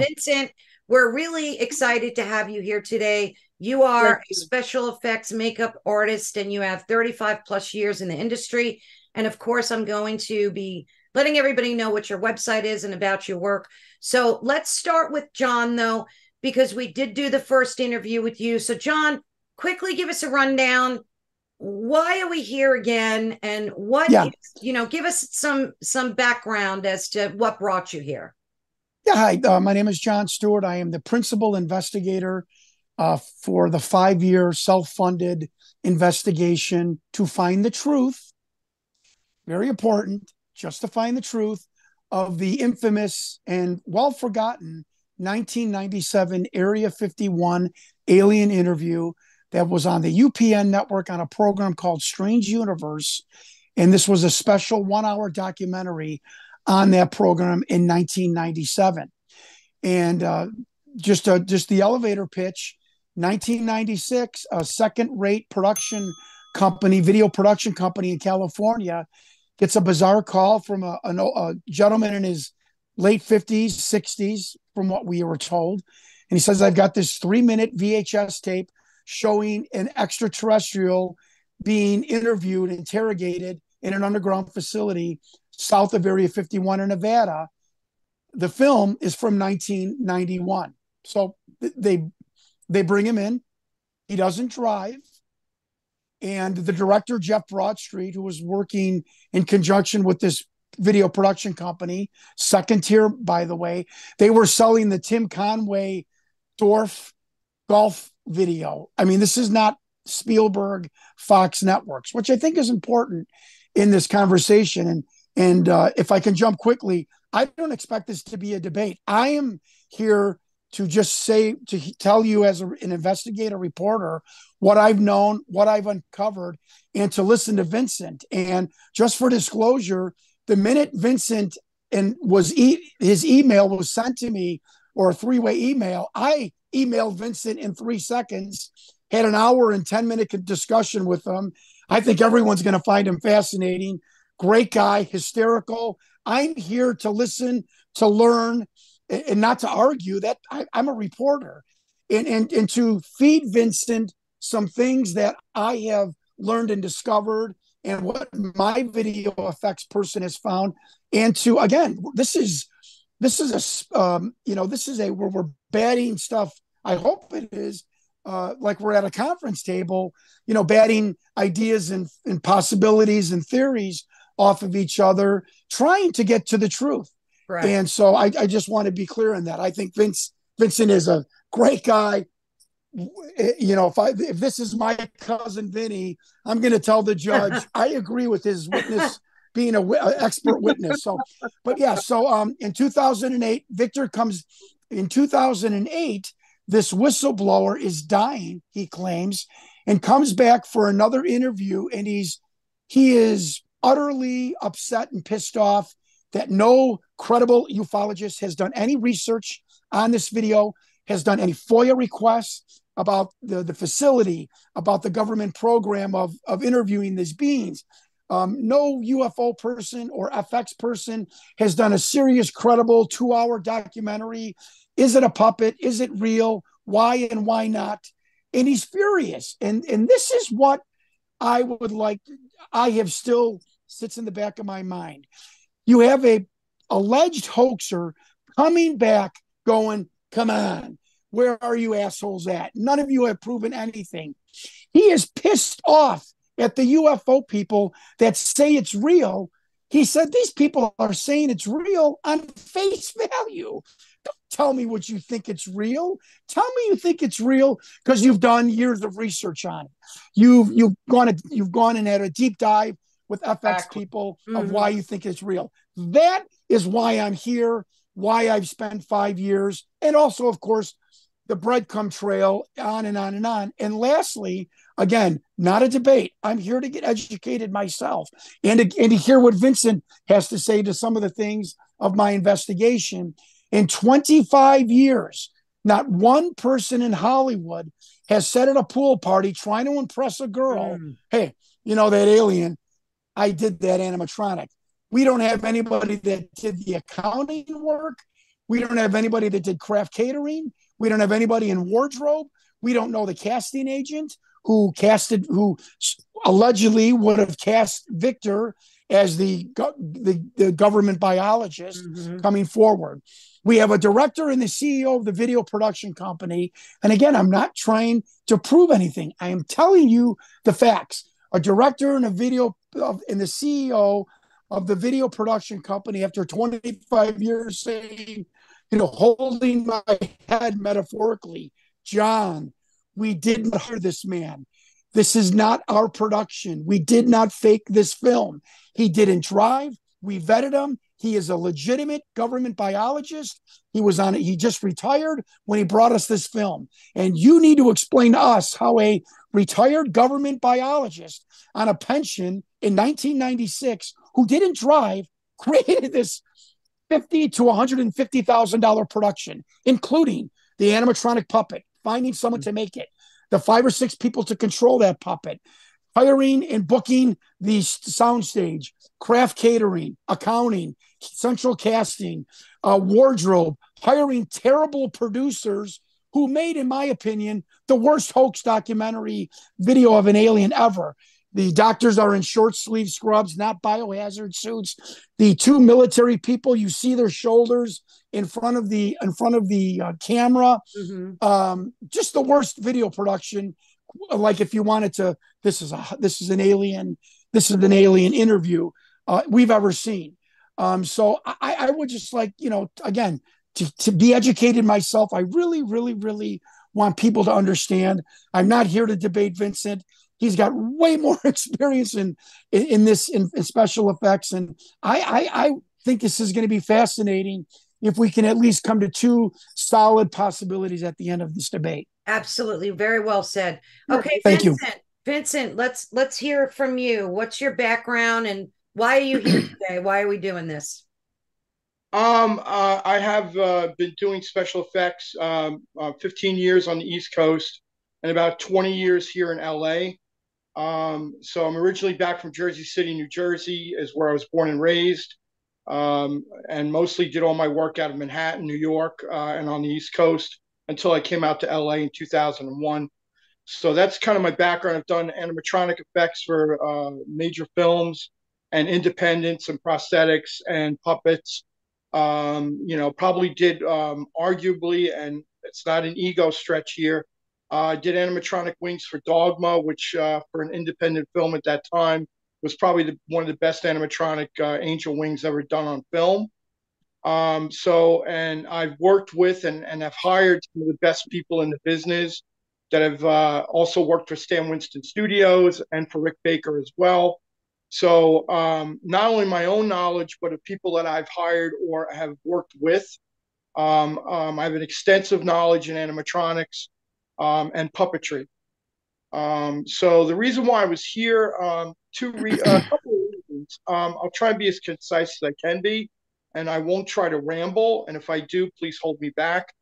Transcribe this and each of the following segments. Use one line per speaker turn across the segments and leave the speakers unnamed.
Vincent, we're really excited to have you here today. You are a special effects makeup artist and you have 35 plus years in the industry. And of course, I'm going to be letting everybody know what your website is and about your work. So let's start with Jon, though, because we did do the first interview with you. So, Jon, quickly give us a rundown. Why are we here again? And what, yeah. you know, give us some some background as to what brought you here.
Yeah, hi. Uh, my name is Jon Stewart. I am the principal investigator uh, for the five year self funded investigation to find the truth. Very important, just to find the truth of the infamous and well forgotten 1997 Area 51 alien interview that was on the UPN network on a program called Strange Universe. And this was a special one hour documentary on that program in 1997. And uh, just, uh, just the elevator pitch 1996, a second rate production company, video production company in California, gets a bizarre call from a, a, a gentleman in his late 50s, 60s, from what we were told. And he says, I've got this three minute VHS tape showing an extraterrestrial being interviewed, interrogated in an underground facility south of Area 51 in Nevada. The film is from 1991. So they they bring him in. He doesn't drive. And the director, Jeff Broadstreet, who was working in conjunction with this video production company, second tier, by the way, they were selling the Tim Conway Dorf golf video. I mean, this is not Spielberg Fox Networks, which I think is important in this conversation. And and uh, if I can jump quickly, I don't expect this to be a debate. I am here to just say to tell you as a, an investigator reporter what I've known, what I've uncovered, and to listen to Vincent. And just for disclosure, the minute Vincent and was e- his email was sent to me or a three-way email, I emailed Vincent in three seconds, had an hour and 10 minute discussion with him. I think everyone's going to find him fascinating. Great guy, hysterical. I'm here to listen, to learn, and not to argue that I, am a reporter and, and, and to feed Vincent some things that I have learned and discovered and what my video effects person has found. And to, again, this is, this is a, um, you know, this is a, where we're batting stuff. I hope it is uh, like we're at a conference table, you know, batting ideas and, and possibilities and theories off of each other, trying to get to the truth. Right. And so I, I just want to be clear on that. I think Vince Vincent is a great guy. You know, if I if this is my cousin Vinny, I'm going to tell the judge I agree with his witness being a, a expert witness. So, but yeah, so um, in 2008, Victor comes in 2008. This whistleblower is dying, he claims, and comes back for another interview, and he's he is utterly upset and pissed off that no credible ufologist has done any research on this video, has done any FOIA requests about the, the facility, about the government program of, of interviewing these beings. Um, no UFO person or FX person has done a serious, credible two hour documentary. Is it a puppet? Is it real? Why and why not? And he's furious. And, and this is what I would like, I have still sits in the back of my mind you have a alleged hoaxer coming back going, come on, where are you assholes at? None of you have proven anything. He is pissed off at the UFO people that say it's real. He said these people are saying it's real on face value. Don't tell me what you think it's real. Tell me you think it's real because you've done years of research on it. You've you've gone you've gone and had a deep dive with FX people mm-hmm. of why you think it's real. That is why I'm here, why I've spent five years, and also, of course, the breadcrumb trail on and on and on. And lastly, again, not a debate. I'm here to get educated myself and to, and to hear what Vincent has to say to some of the things of my investigation. In 25 years, not one person in Hollywood has said at a pool party trying to impress a girl, mm. hey, you know, that alien, I did that animatronic. We don't have anybody that did the accounting work. We don't have anybody that did craft catering. We don't have anybody in wardrobe. We don't know the casting agent who casted, who allegedly would have cast Victor as the the, the government biologist mm-hmm. coming forward. We have a director and the CEO of the video production company. And again, I'm not trying to prove anything. I am telling you the facts. A director and a video and the CEO of the video production company after 25 years saying, you know, holding my head metaphorically, Jon, we did not hire this man. This is not our production. We did not fake this film. He didn't drive. We vetted him. He is a legitimate government biologist. He was on. He just retired when he brought us this film. And you need to explain to us how a retired government biologist on a pension in 1996 who didn't drive created this 50 to 150 thousand dollar production, including the animatronic puppet, finding someone to make it, the five or six people to control that puppet, hiring and booking the soundstage, craft catering, accounting, central casting, uh, wardrobe, hiring terrible producers who made, in my opinion, the worst hoax documentary video of an alien ever. The doctors are in short sleeve scrubs, not biohazard suits. The two military people, you see their shoulders in front of the in front of the uh, camera. Mm-hmm. Um, just the worst video production. Like if you wanted to, this is a this is an alien. This is an alien interview uh, we've ever seen. Um, so I, I would just like you know again to, to be educated myself. I really, really, really want people to understand. I'm not here to debate Vincent. He's got way more experience in in, in this in, in, special effects, and I, I I think this is going to be fascinating if we can at least come to two solid possibilities at the end of this debate.
Absolutely, very well said. Okay,
thank
Vincent,
you,
Vincent. Let's let's hear from you. What's your background and why are you here today? Why are we doing this?
Um, uh, I have uh, been doing special effects um, uh, 15 years on the East Coast and about 20 years here in LA. Um, so I'm originally back from Jersey City, New Jersey, is where I was born and raised, um, and mostly did all my work out of Manhattan, New York, uh, and on the East Coast until I came out to LA in 2001. So that's kind of my background. I've done animatronic effects for uh, major films and independents and prosthetics and puppets. Um, you know, probably did um, arguably, and it's not an ego stretch here, uh, did animatronic wings for Dogma, which uh, for an independent film at that time was probably the, one of the best animatronic uh, angel wings ever done on film. Um, so, and I've worked with and, and have hired some of the best people in the business that have uh, also worked for Stan Winston Studios and for Rick Baker as well. So, um, not only my own knowledge, but of people that I've hired or have worked with. Um, um I have an extensive knowledge in animatronics um, and puppetry. Um, so the reason why I was here, um, two re- couple of reasons. I'll try and be as concise as I can be, and I won't try to ramble. And if I do, please hold me back.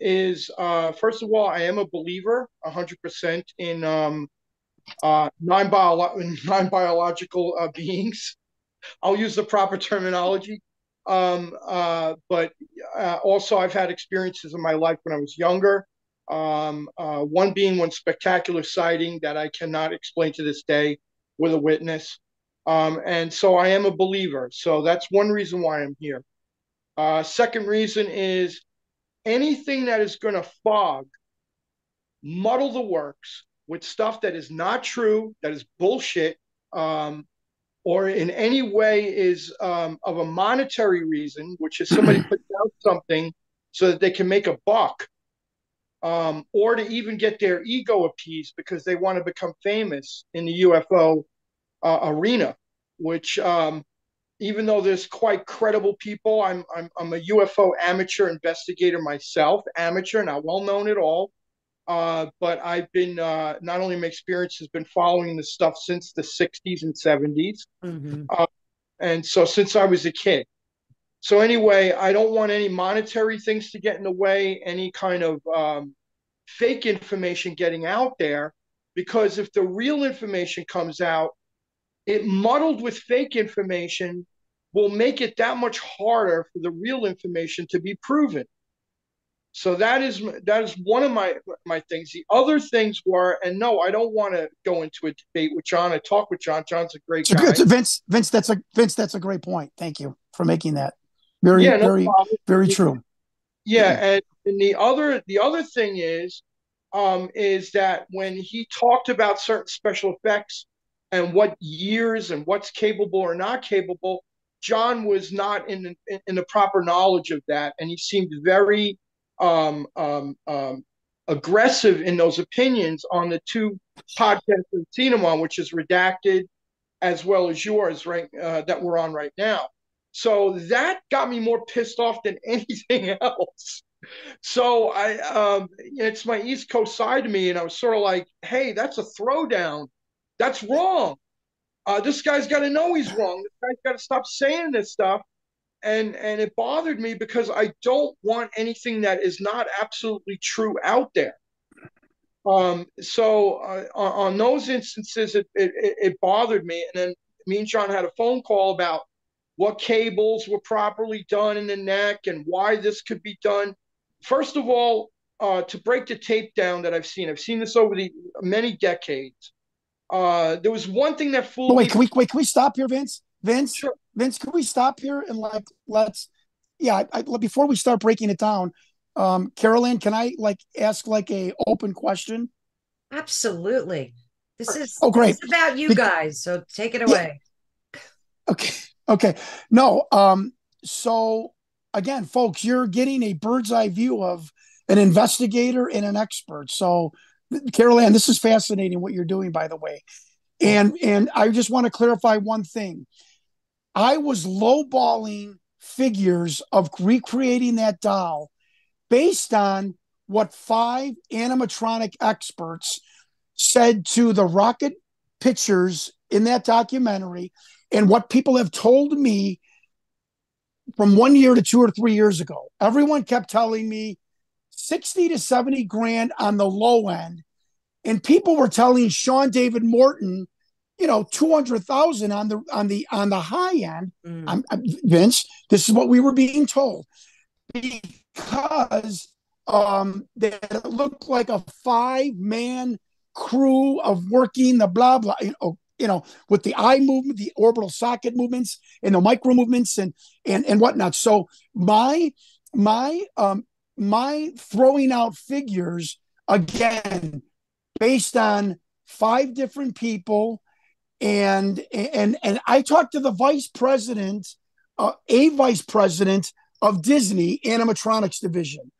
Is uh, first of all, I am a believer, 100% in uh, non-bio- non-biological uh, beings. I'll use the proper terminology. Um, uh, but uh, also, I've had experiences in my life when I was younger um, uh, one being one spectacular sighting that I cannot explain to this day with a witness. Um, and so I am a believer. So that's one reason why I'm here. Uh, second reason is anything that is going to fog, muddle the works with stuff that is not true, that is bullshit, um, or in any way is um, of a monetary reason, which is somebody puts out something so that they can make a buck um, or to even get their ego appeased because they want to become famous in the UFO uh, arena, which um, even though there's quite credible people, I'm, I'm, I'm a UFO amateur investigator myself, amateur, not well known at all. Uh, but I've been uh, not only my experience has been following this stuff since the 60s and 70s. Mm-hmm. Uh, and so since I was a kid. So anyway, I don't want any monetary things to get in the way, any kind of um, fake information getting out there, because if the real information comes out, it muddled with fake information will make it that much harder for the real information to be proven. So that is that is one of my my things. The other things were, and no, I don't want to go into a debate with Jon. I talk with Jon. Jon's a great guy.
Good. Vince, Vince, that's a Vince, that's a great point. Thank you for making that. Very, yeah, no very, problem. very true.
Yeah, and, and the other the other thing is, um, is that when he talked about certain special effects and what years and what's capable or not capable, Jon was not in the, in the proper knowledge of that, and he seemed very um, um, um, aggressive in those opinions on the two podcasts I've seen him on, which is Redacted, as well as yours, right? Uh, that we're on right now. So that got me more pissed off than anything else. So I, um, it's my East Coast side to me, and I was sort of like, "Hey, that's a throwdown. That's wrong. Uh, this guy's got to know he's wrong. This guy's got to stop saying this stuff." And and it bothered me because I don't want anything that is not absolutely true out there. Um, so uh, on, on, those instances, it, it, it bothered me, and then me and Jon had a phone call about what cables were properly done in the neck and why this could be done. First of all, uh, to break the tape down that I've seen, I've seen this over the many decades. Uh, there was one thing that fooled.
Oh, wait, me. can we wait? Can we stop here, Vince? Vince, sure. Vince, can we stop here and like let's yeah, I, I, before we start breaking it down, um, Carolyn, can I like ask like a open question?
Absolutely. This is
oh great
about you guys, so take it away.
Yeah. Okay. Okay. No. Um. So again, folks, you're getting a bird's eye view of an investigator and an expert. So, Carolyn, this is fascinating what you're doing, by the way. And and I just want to clarify one thing. I was lowballing figures of recreating that doll based on what five animatronic experts said to the rocket pictures in that documentary and what people have told me from one year to two or three years ago. Everyone kept telling me 60 to 70 grand on the low end. And people were telling Sean David Morton you know, 200,000 on the on the on the high end. Mm. I'm, I'm, Vince, this is what we were being told. Because um that it looked like a five-man crew of working the blah blah you know, you know, with the eye movement, the orbital socket movements, and the micro movements, and and and whatnot. So my my um my throwing out figures again based on five different people and and and I talked to the vice president, uh, a vice president of Disney animatronics division,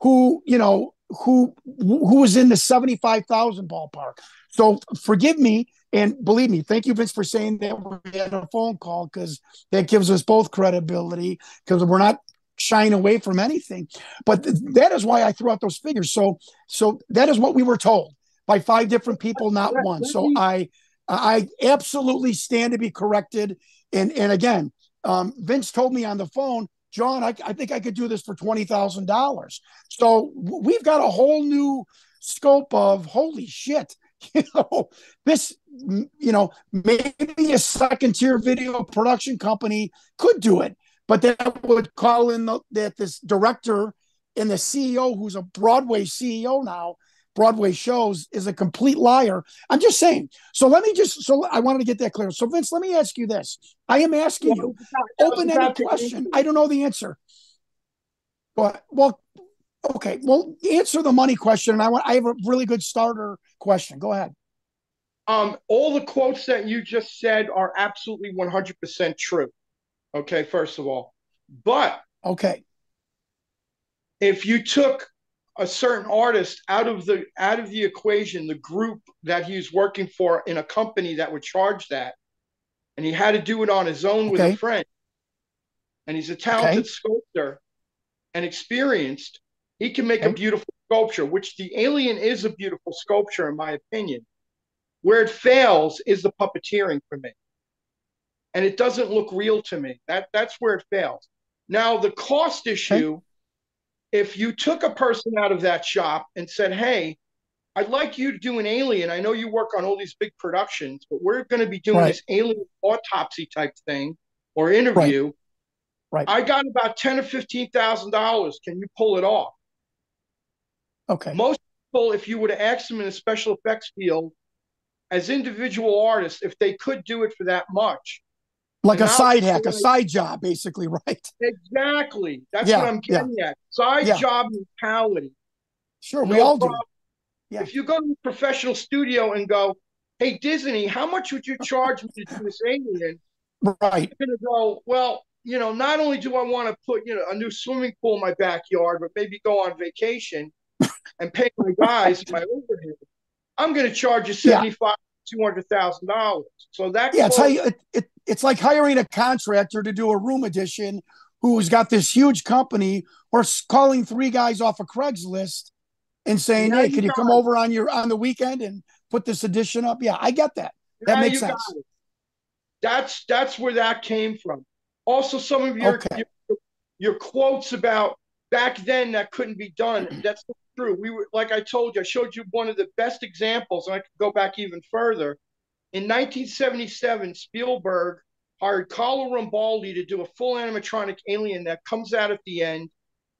who you know who who was in the seventy five thousand ballpark. So forgive me and believe me, thank you, Vince, for saying that we had a phone call because that gives us both credibility because we're not shying away from anything. But th- that is why I threw out those figures. So so that is what we were told by five different people, not one. So I I absolutely stand to be corrected. And and again, um, Vince told me on the phone, Jon, I, I think I could do this for twenty thousand dollars. So we've got a whole new scope of holy shit. You know, this, you know, maybe a second tier video production company could do it, but that would call in the, that this director and the CEO, who's a Broadway CEO now, Broadway shows is a complete liar. I'm just saying. So let me just, so I wanted to get that clear. So, Vince, let me ask you this. I am asking you, open ended question. I don't know the answer. But, well, okay. Well, answer the money question. And I want, I have a really good starter question. Go ahead.
Um, all the quotes that you just said are absolutely 100% true. Okay, first of all. But,
okay.
If you took a certain artist out of the out of the equation, the group that he's working for in a company that would charge that, and he had to do it on his own okay. with a friend. And he's a talented okay. sculptor and experienced. He can make okay. a beautiful sculpture, which the alien is a beautiful sculpture, in my opinion. Where it fails is the puppeteering for me. And it doesn't look real to me. That that's where it fails. Now the cost issue if you took a person out of that shop and said, "Hey, I'd like you to do an alien. I know you work on all these big productions, but we're going to be doing right. this alien autopsy type thing. or interview.
Right.
I got about ten or fifteen thousand dollars. Can you pull it off?
Okay.
Most people, if you were to ask them in a special effects field, as individual artists, if they could do it for that much,
like
And
a side hack, a side job, basically, right?
exactly. That's
Yeah,
what I'm getting at. Side
Yeah.
job mentality.
Sure, we
No
all do.
problem.
Yeah.
If you go to a professional studio and go, "Hey Disney, how much would you charge me to do this alien?"
Right.
You're gonna go, "Well, you know, not only do I want to put you know a new swimming pool in my backyard, but maybe go on vacation and pay my guys my overhead. I'm going to charge you
Yeah.
seventy five, two hundred thousand dollars. So that
Yeah, it's how you, it, it, it's like hiring a contractor to do a room addition who's got this huge company or calling three guys off of Craigslist and saying,
Now
"Hey,
you
can you come
it.
over on your on the weekend and put this addition up?" Yeah, I get that. That
Now
makes sense.
That's that's where that came from. Also, some of your,
Okay.
your your quotes about back then that couldn't be done. That's true. We were like I told you, I showed you one of the best examples, and I could go back even further. In 1977, Spielberg hired Carlo Rambaldi to do a full animatronic alien that comes out at the end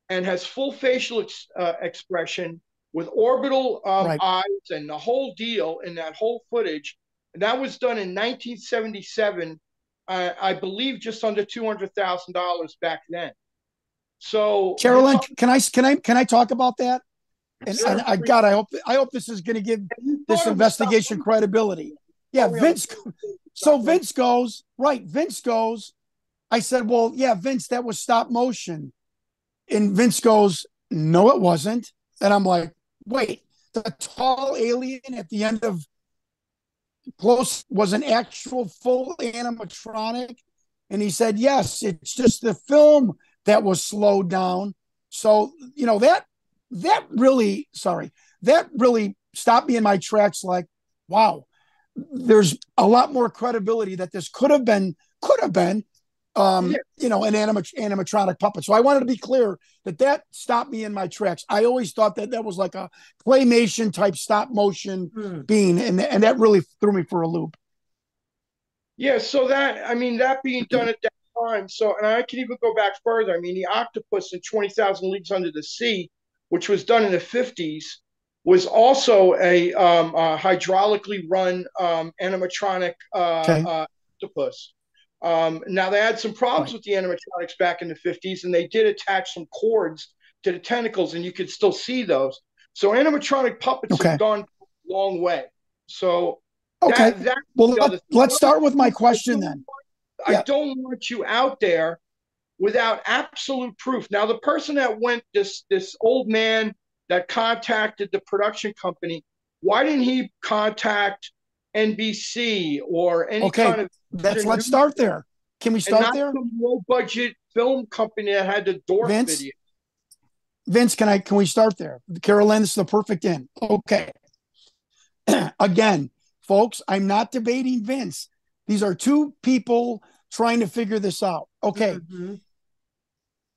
and has full facial ex, uh, expression with orbital um,
Right.
eyes and the whole deal in that whole footage. And that was done in 1977, uh, I believe, just under two hundred thousand dollars back then. So,
Carolyn, can I can I can I talk about that? And,
Sure.
and I God, I hope I hope this is going to give this investigation credibility. Yeah,
Oh,
Vince. So Vince goes right. Vince goes. I said, "Well, yeah, Vince, that was stop motion," and Vince goes, "No, it wasn't." And I'm like, "Wait, the tall alien at the end of close was an actual full animatronic?" And he said, "Yes, it's just the film that was slowed down." So you know that that really, sorry, that really stopped me in my tracks. Like, wow there's a lot more credibility that this could have been could have been um
Yeah.
you know an anima- animatronic puppet so i wanted to be clear that that stopped me in my tracks i always thought that that was like a claymation type stop motion
Hmm.
being and, and that really threw me for a loop
Yeah, so that I mean that being done at that time. So and I can even go back further. I mean the octopus in Twenty Thousand Leagues Under the Sea, which was done in the fifties, was also a, um, a hydraulically run um, animatronic uh,
Okay.
uh, octopus. Um, now they had some problems
Right.
with the animatronics back in the fifties, and they did attach some cords to the tentacles, and you could still see those. So animatronic puppets
Okay.
have gone a long way. So
okay
that, that
well let, let's start with my question then
I
Yeah.
don't want you out there without absolute proof. Now, the person that went this this old man that contacted the production company, why didn't he contact NBC or any
Okay,
kind of
let's let's start there can we start there
low budget film company that had the door
Vince?
video?
Vince, can I can we start there? Carolyn, this is the perfect end. Okay. Again, folks, I'm not debating Vince. These are two people trying to figure this out. Okay.
Mhm.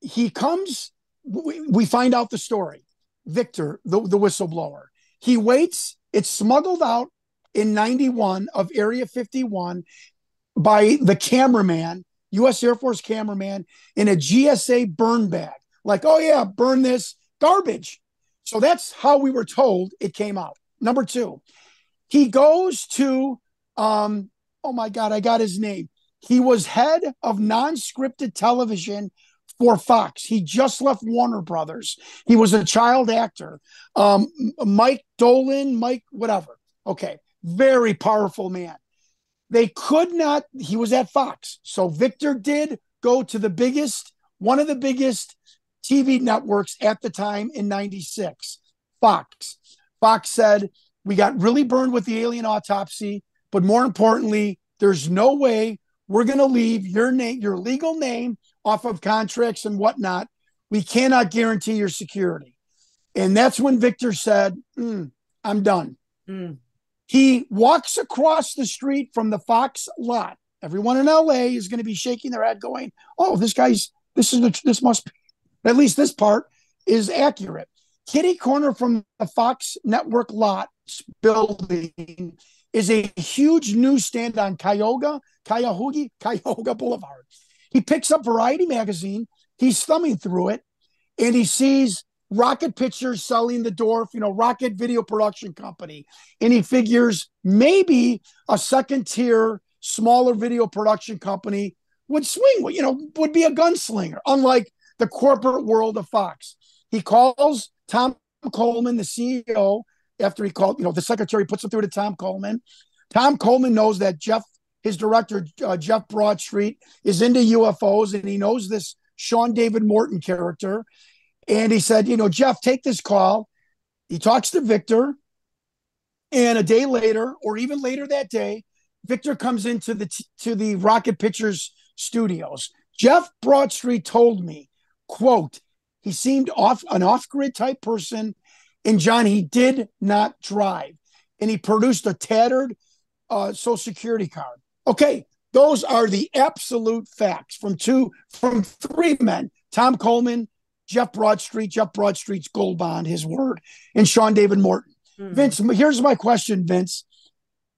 He comes, we, we find out the story. Victor, the, the whistleblower. He waits, it's smuggled out in 91 of Area 51 by the cameraman, US Air Force cameraman, in a GSA burn bag. Like, oh yeah, burn this garbage. So that's how we were told it came out. Number two, he goes to, um, oh my God, I got his name. He was head of non scripted television for Fox. He just left Warner Brothers. He was a child actor. Um, Mike Dolan, Mike, whatever. Okay. Very powerful man. They could not, he was at Fox. So Victor did go to the biggest, one of the biggest TV networks at the time in 96, Fox. Fox said, We got really burned with the alien autopsy, but more importantly, there's no way we're going to leave your name, your legal name off of contracts and whatnot. We cannot guarantee your security. And that's when Victor said, "Mm, I'm done.
Hmm.
He walks across the street from the Fox lot. Everyone in LA is going to be shaking their head, going, "Oh, this guy's this is the this must be at least this part is accurate." Kitty corner from the Fox Network lot building is a huge newsstand on Cuyahoga, Cuyahoga, Cuyahoga Boulevard. He picks up Variety magazine. He's thumbing through it, and he sees Rocket Pictures selling the Dorf, you know, Rocket Video Production Company, and he figures maybe a second tier, smaller video production company would swing, you know, would be a gunslinger, unlike the corporate world of Fox. He calls Tom Coleman, the CEO, after he called, you know, the secretary puts him through to Tom Coleman. Tom Coleman knows that Jeff, his director, uh, Jeff Broadstreet, is into UFOs and he knows this Sean David Morton character. And he said, you know, Jeff, take this call. He talks to Victor. And a day later, or even later that day, Victor comes into the to the Rocket Pictures studios. Jeff Broadstreet told me, quote, he seemed off an off-grid type person. And Jon, he did not drive. And he produced a tattered uh, social security card. Okay, those are the absolute facts from two from three men: Tom Coleman, Jeff Broadstreet, Jeff Broadstreet's gold bond, his word, and Sean David Morton. Mm-hmm. Vince, here's my question, Vince.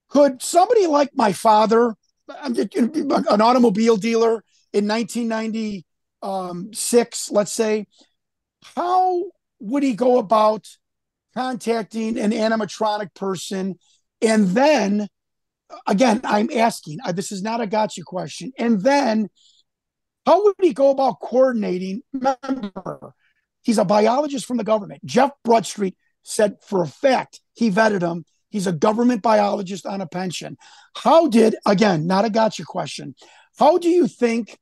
Could somebody like my father, an automobile dealer in 1996, let's say, how would he go about contacting an animatronic person? And then, again, I'm asking, this is not a gotcha question. And then, how would he go about coordinating? Remember, he's a biologist from the government. Jeff Broadstreet said for a fact he vetted him. He's a government biologist on a pension. How did, again, not a gotcha question, how do you think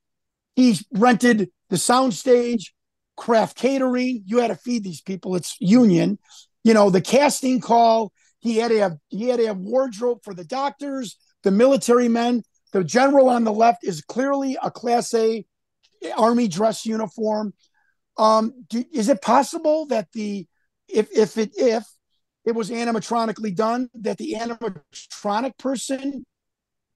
he rented the soundstage, craft catering? You had to feed these people. It's union. You know, the casting call. He had to have he had to have wardrobe for the doctors, the military men. The general on the left is clearly a class A army dress uniform. Um, do, is it possible that the if if it if it was animatronically done, that the animatronic person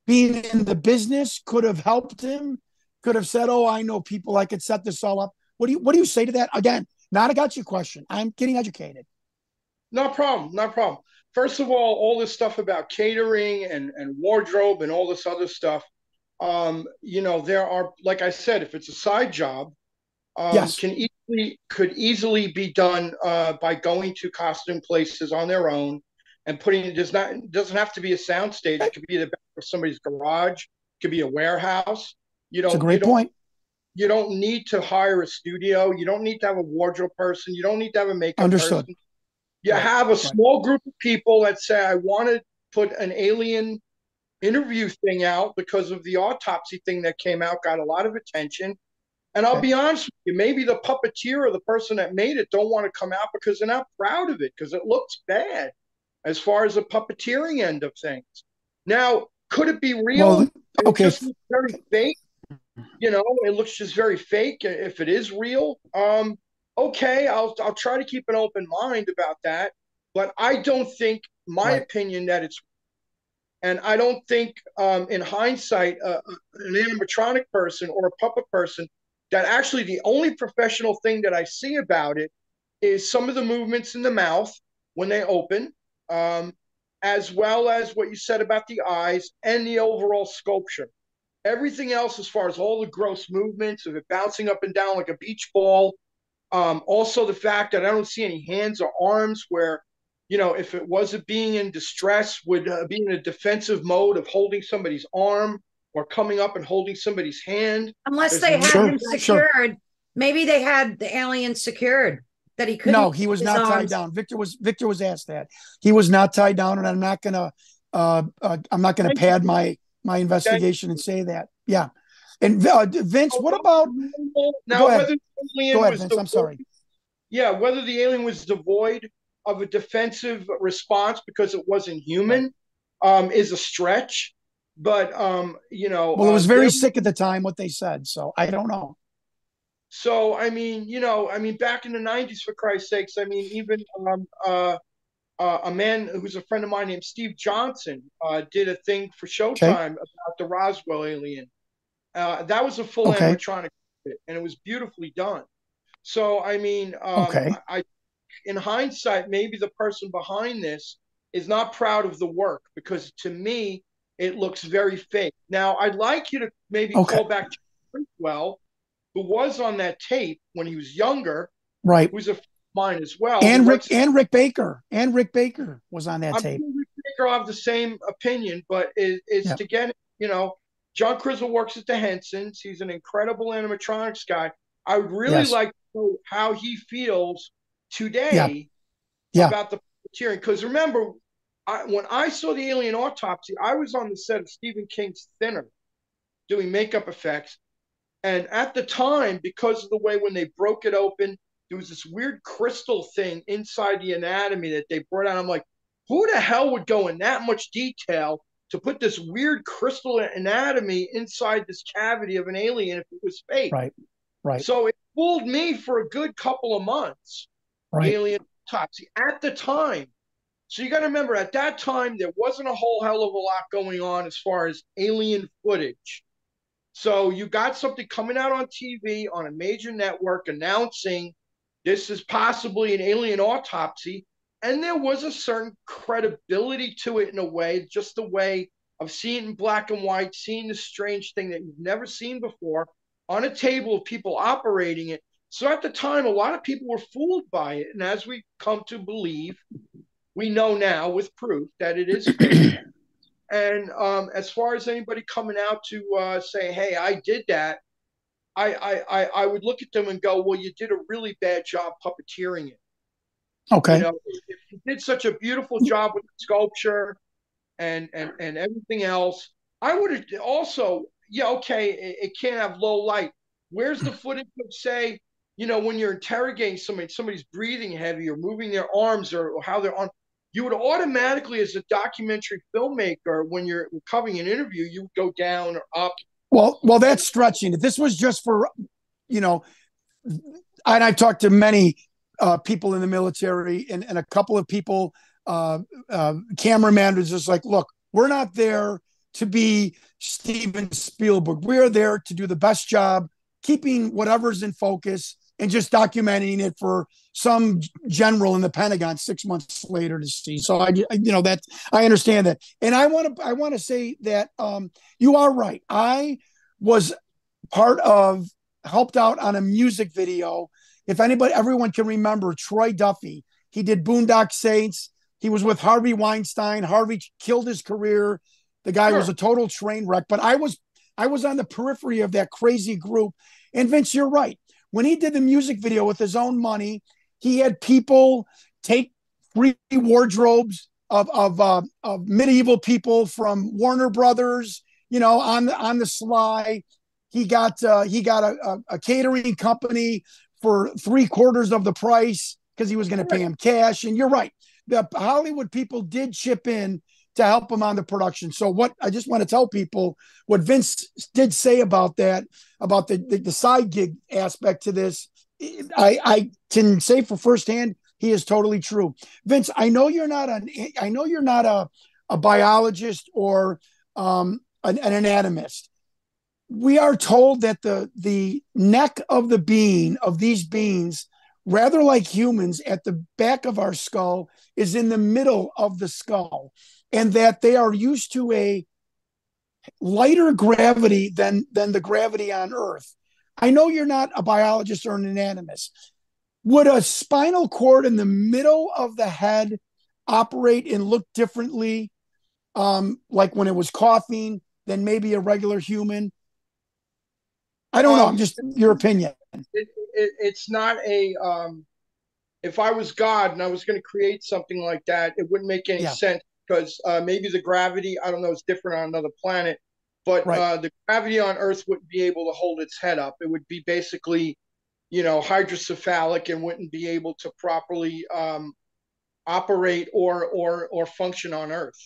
being in the business could have helped him, could have said, "Oh, I know people. I could set this all up." What do you What do you say to that? Again, not a gotcha question. I'm getting educated.
No problem. No problem. First of all, all this stuff about catering and, and wardrobe and all this other stuff, um, you know, there are, like I said, if it's a side job, um, yes. can easily could easily be done uh, by going to costume places on their own and putting it does not doesn't have to be a soundstage. It could be the back of somebody's garage. It could be a warehouse. You know,
it's a great point.
You don't need to hire a studio. You don't need to have a wardrobe person. You don't need to have a makeup
Understood.
person. You right. have a small group of people that say, "I want to put an alien interview thing out because of the autopsy thing that came out, got a lot of attention." And I'll be honest with you, maybe the puppeteer or the person that made it don't want to come out because they're not proud of it because it looks bad as far as the puppeteering end of things. Now, could it be real? Well,
okay.
It just very fake. You know, it looks just very fake. If it is real, um, okay, I'll I'll try to keep an open mind about that. But I don't think, my right. opinion, that it's and I don't think, um, in hindsight, uh, an animatronic person or a puppet person that actually the only professional thing that I see about it is some of the movements in the mouth when they open, um, as well as what you said about the eyes and the overall sculpture. Everything else, as far as all the gross movements of it bouncing up and down like a beach ball, um, also the fact that I don't see any hands or arms where, you know, if it was a being in distress, would uh, be in a defensive mode of holding somebody's arm or coming up and holding somebody's hand.
Unless they had sure, him secured. Sure. Maybe they had the alien secured that he couldn't.
No, he was not arms. tied down. Victor was Victor was asked that. He was not tied down, and I'm not gonna uh, uh I'm not gonna pad my my investigation and say that. Yeah. And uh, Vince, what about
now? Go ahead,
go ahead Vince. I'm sorry.
Yeah, whether the alien was devoid of a defensive response because it wasn't human um, is a stretch. But um, you know,
well, it was uh, very sick at the time. What they said, so I don't know.
So I mean, you know, I mean, back in the '90s, for Christ's sakes, I mean, even um, uh, uh, a man who's a friend of mine named Steve Johnson uh, did a thing for Showtime okay. about the Roswell alien. Uh, that was a full okay. animatronic, and it was beautifully done. So I mean, um, okay. I, in hindsight, maybe the person behind this is not proud of the work because to me, it looks very fake. Now, I'd like you to maybe okay. call back to well, who was on that tape when he was younger,
right?
Who's a mine as well.
And Rick and Rick Baker and Rick Baker was on that
I'm
tape.
Rick Baker have the same opinion, but it, it's to get you know, John Krizzle works at the Hensons. He's an incredible animatronics guy. I would really yes. like to know how he feels today
yeah. Yeah.
about the puppeteering. Because remember, I, when I saw the alien autopsy, I was on the set of Stephen King's Thinner doing makeup effects. And at the time, because of the way when they broke it open, there was this weird crystal thing inside the anatomy that they brought out. I'm like, who the hell would go in that much detail to put this weird crystal anatomy inside this cavity of an alien if it was fake?
Right. Right.
So it fooled me for a good couple of months.
Right.
Alien autopsy at the time. So you got to remember, at that time, there wasn't a whole hell of a lot going on as far as alien footage. So you got something coming out on TV on a major network announcing this is possibly an alien autopsy. And there was a certain credibility to it in a way, just the way of seeing in black and white, seeing the strange thing that you've never seen before on a table of people operating it. So at the time, a lot of people were fooled by it. And as we come to believe, we know now with proof that it is and um, as far as anybody coming out to uh, say, hey, I did that, I, I, I would look at them and go, well, you did a really bad job puppeteering it.
Okay.
You know, you did such a beautiful job with the sculpture and and and everything else, I would have also, yeah, okay, it, it can't have low light. Where's the footage of say, you know, when you're interrogating somebody, somebody's breathing heavy or moving their arms or, or how they're on, you would automatically, as a documentary filmmaker, when you're covering an interview, you would go down or up.
Well, well, that's stretching. If this was just for, you know, and I've talked to many uh, people in the military and, and a couple of people, uh, uh, cameraman was just like, look, we're not there to be Steven Spielberg. We're there to do the best job, keeping whatever's in focus and just documenting it for some general in the Pentagon six months later to see. So I, you know, that I understand that, and I want to, I want to say that um, you are right. I was part of, helped out on a music video. If anybody, everyone can remember Troy Duffy. He did Boondock Saints. He was with Harvey Weinstein. Harvey killed his career. The guy sure. was a total train wreck. But I was, I was on the periphery of that crazy group. And Vince, you're right when he did the music video with his own money, he had people take free wardrobes of of, uh, of medieval people from Warner Brothers, you know, on the on the sly. He got uh, he got a, a, a catering company for three quarters of the price because he was going to pay him cash. And you're right, the Hollywood people did chip in to help him on the production. So what I just want to tell people what Vince did say about that, about the the, the side gig aspect to this, I I can say for firsthand he is totally true. Vince, I know you're not an I know you're not a a biologist or um, an, an anatomist. We are told that the the neck of the being of these beings rather like humans at the back of our skull is in the middle of the skull and that they are used to a lighter gravity than than the gravity on earth. I know you're not a biologist or an anatomist. Would a spinal cord in the middle of the head operate and look differently um, like when it was coughing than maybe a regular human i don't um, know i'm just your opinion
it, it, it's not a um, if i was god and i was going to create something like that it wouldn't make any yeah. sense because uh, maybe the gravity, I don't know, is different on another planet, but right. uh, the gravity on Earth wouldn't be able to hold its head up. It would be basically, you know, hydrocephalic and wouldn't be able to properly um, operate or or or function on Earth.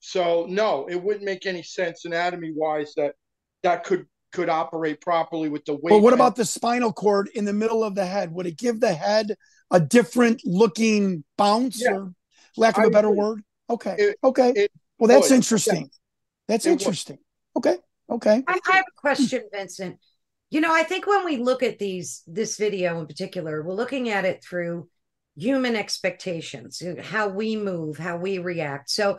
So no, it wouldn't make any sense anatomy wise that that could could operate properly with the weight.
But what about the spinal cord in the middle of the head? Would it give the head a different looking bounce, yeah. or lack of a better word? Okay. It, okay. It, well, that's interesting. Yeah. That's it interesting. Was. Okay. Okay.
I, I have a question, Vincent. You know, I think when we look at these, this video in particular, we're looking at it through human expectations, how we move, how we react. So,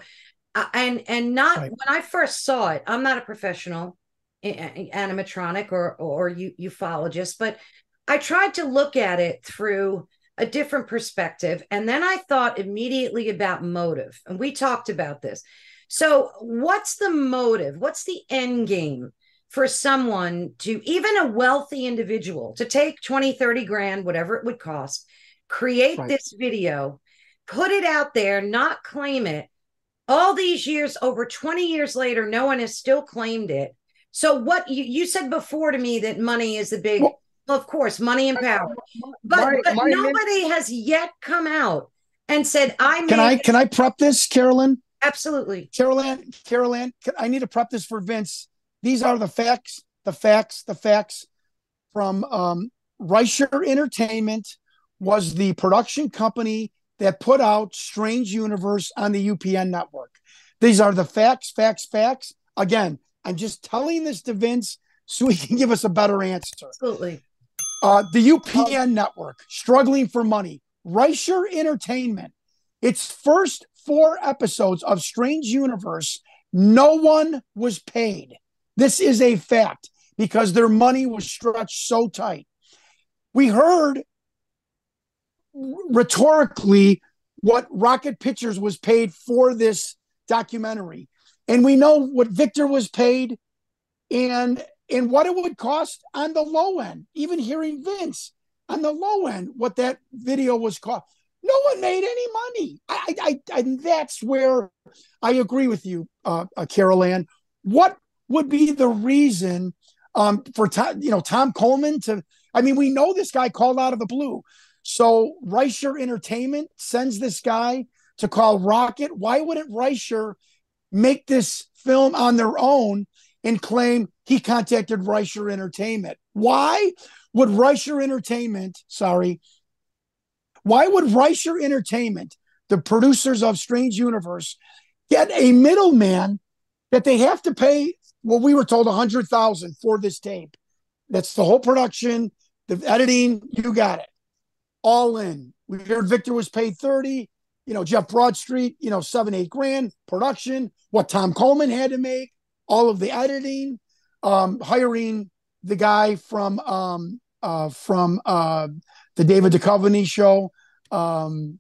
uh, and and not right. when I first saw it, I'm not a professional. Animatronic or or ufologist, but I tried to look at it through a different perspective. And then I thought immediately about motive. And we talked about this. So, what's the motive? What's the end game for someone to, even a wealthy individual, to take 20, 30 grand, whatever it would cost, create right. this video, put it out there, not claim it? All these years, over 20 years later, no one has still claimed it. So, what you, you said before to me that money is the big. Well, of course, money and power. But, but nobody has yet come out and said, I
Can I can I prep this, Carolyn?
Absolutely.
Carolyn, Carolyn, I need to prep this for Vince. These are the facts, the facts, the facts from um Rysher Entertainment was the production company that put out Strange Universe on the UPN network. These are the facts, facts, facts. Again, I'm just telling this to Vince so he can give us a better answer.
Absolutely.
Uh, the UPN network struggling for money. Rysher Entertainment, its first four episodes of Strange Universe, no one was paid. This is a fact because their money was stretched so tight. We heard rhetorically what Rocket Pictures was paid for this documentary. And we know what Victor was paid. And and what it would cost on the low end. Even hearing Vince on the low end, what that video was cost. No one made any money. I, I, I and that's where I agree with you, uh, uh, Carol Ann. What would be the reason um, for Tom, you know Tom Coleman to? I mean, we know this guy called out of the blue. So Rysher Entertainment sends this guy to call Rocket. Why wouldn't Rysher make this film on their own and claim he contacted Rysher Entertainment. Why would Rysher Entertainment, sorry, why would Rysher Entertainment, the producers of Strange Universe, get a middleman that they have to pay? Well, we were told a hundred thousand for this tape. That's the whole production, the editing. You got it, all in. We heard Victor was paid thirty. You know, Jeff Broadstreet, you know, seven, eight grand production. What Tom Coleman had to make all of the editing, um, hiring the guy from um, uh, from uh, the David Duchovny show, um,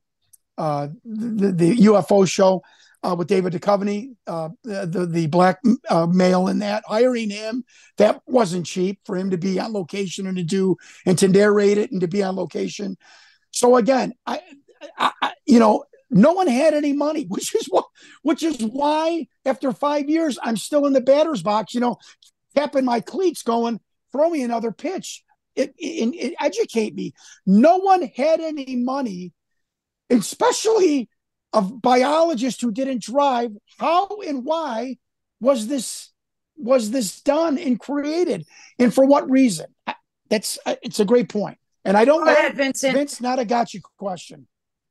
uh, the, the UFO show uh, with David Duchovny, uh, the the black uh, male in that, hiring him that wasn't cheap for him to be on location and to do and to narrate it and to be on location. So again, I, I, I you know no one had any money, which is what, which is why after five years I'm still in the batter's box. You know, tapping my cleats, going, throw me another pitch. It, it, it educate me. No one had any money, especially of biologists who didn't drive. How and why was this was this done and created, and for what reason? That's uh, it's a great point. And I don't
Go know, ahead, Vincent.
Vince, not a gotcha question.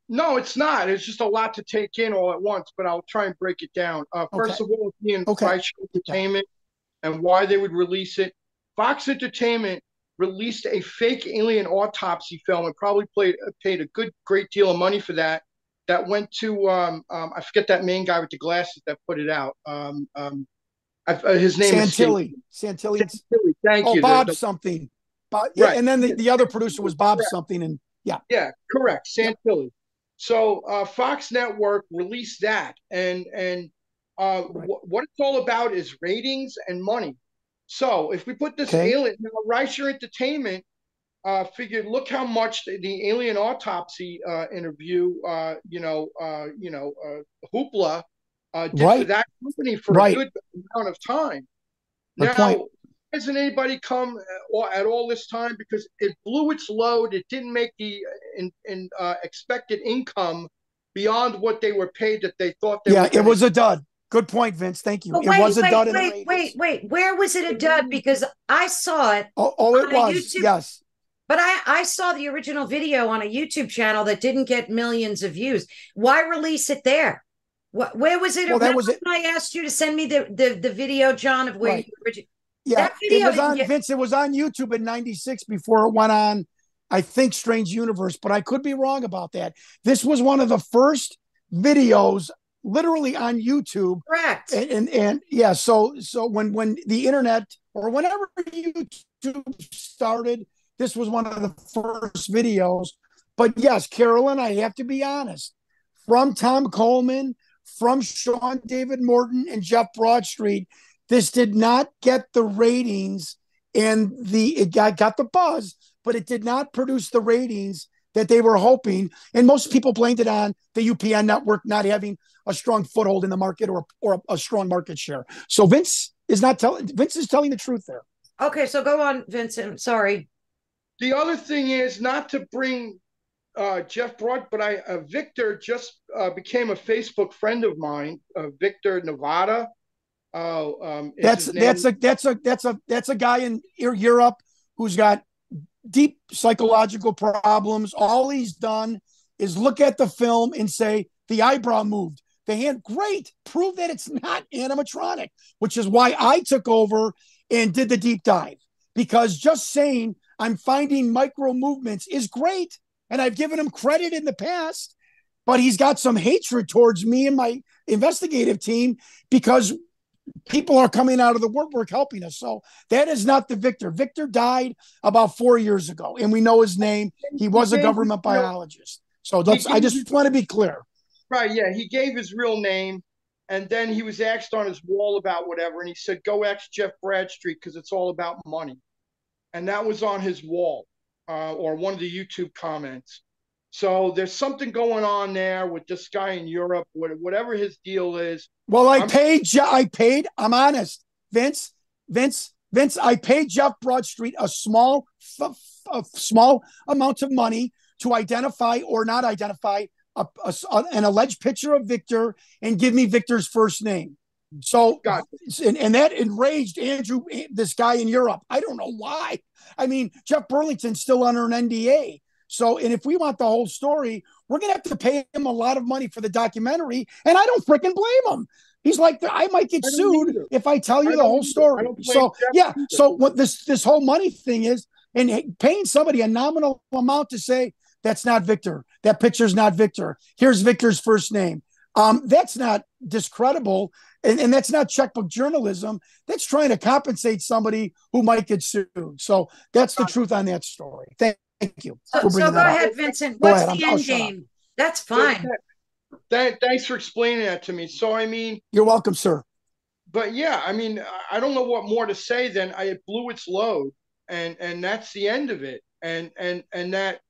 No, it's not. It's just a lot to take in all at once, but I'll try and break it down. Uh, first okay. of all, being okay. Fox Entertainment and why they would release it. Fox Entertainment released a fake alien autopsy film and probably played, paid a good, great deal of money for that. That went to um, um, I forget that main guy with the glasses that put it out. Um, um uh, his name
Santilli.
is
Santilli.
Santilli. Thank
oh,
you.
Bob the, something. Bob, yeah, right. and then the, the other producer was Bob correct. something, and yeah,
yeah, correct. Santilli. So uh, Fox Network released that, and and uh, right. w- what it's all about is ratings and money. So if we put this okay. alien, now Rysher Entertainment uh, figured, look how much the, the alien autopsy uh, interview, uh, you know, uh, you know, uh, hoopla uh, did right. for that company for right. a good amount of time. now, point hasn't anybody come uh, at all this time because it blew its load. It didn't make the in, in uh, expected income beyond what they were paid that they thought they
yeah, it was a dud. Good point, Vince. Thank you.
But
it
wait,
was a
wait,
dud.
Wait, wait, wait. Where was it a dud? Because I saw it.
Oh, oh it was. YouTube, yes.
But I, I saw the original video on a YouTube channel that didn't get millions of views. Why release it there? What, where was it?
Well, that was it.
I asked you to send me the, the, the video, John, of where right. you originally
yeah, it was on get... Vince. It was on YouTube in '96 before it went on. I think Strange Universe, but I could be wrong about that. This was one of the first videos literally on YouTube.
Correct.
And, and, and yeah, so so when when the internet or whenever YouTube started, this was one of the first videos. But yes, Carolyn, I have to be honest. From Tom Coleman, from Sean David Morton and Jeff Broadstreet, this did not get the ratings and the it got, got the buzz, but it did not produce the ratings that they were hoping. And most people blamed it on the UPN network not having a strong foothold in the market or or a, a strong market share. So Vince is not telling Vince is telling the truth there.
Okay, so go on, Vincent. Sorry.
The other thing is not to bring uh, Jeff Broad, but I uh, Victor just uh, became a Facebook friend of mine. Uh, Victor Nevada. Uh, um,
that's that's a that's a that's a that's a guy in Europe who's got deep psychological problems. All he's done is look at the film and say the eyebrow moved, the hand. Great, prove that it's not animatronic, which is why I took over and did the deep dive because just saying I'm finding micro movements is great. And I've given him credit in the past, but he's got some hatred towards me and my investigative team because people are coming out of the woodwork helping us. So that is not the Victor. Victor died about four years ago, and we know his name. He was a government biologist. So let's, I just want to be clear.
Right. Yeah. He gave his real name. And then he was asked on his wall about whatever. And he said, go ask Jeff Broadstreet because it's all about money. And that was on his wall uh, or one of the YouTube comments. So there's something going on there with this guy in Europe, whatever his deal is.
Well, I I'm, paid. I paid. I'm honest, Vince. Vince. Vince. I paid Jeff Broadstreet a small, a small amount of money to identify or not identify a, a, an alleged picture of Victor and give me Victor's first name. So, and, and that enraged Andrew, eh, this guy in Europe. I don't know why. I mean, Jeff Burlington's still under an NDA. So, and if we want the whole story, we're going to have to pay him a lot of money for the documentary. And I don't freaking blame him. He's like, I might get I sued if I tell you I the whole story. So, yeah. Either. So, what this this whole money thing is, and paying somebody a nominal amount to say that's not Victor, that picture's not Victor. Here's Victor's first name. Um, that's not discreditable and, and that's not checkbook journalism. That's trying to compensate somebody who might get sued. So that's the truth on that story. Thank, thank you.
So, so go ahead, up. Vincent. What's ahead. the I'm, end game? That's fine.
thanks for explaining that to me. So, I mean,
you're welcome, sir.
But yeah, I mean, I don't know what more to say than I it blew its load, and and that's the end of it. And and and that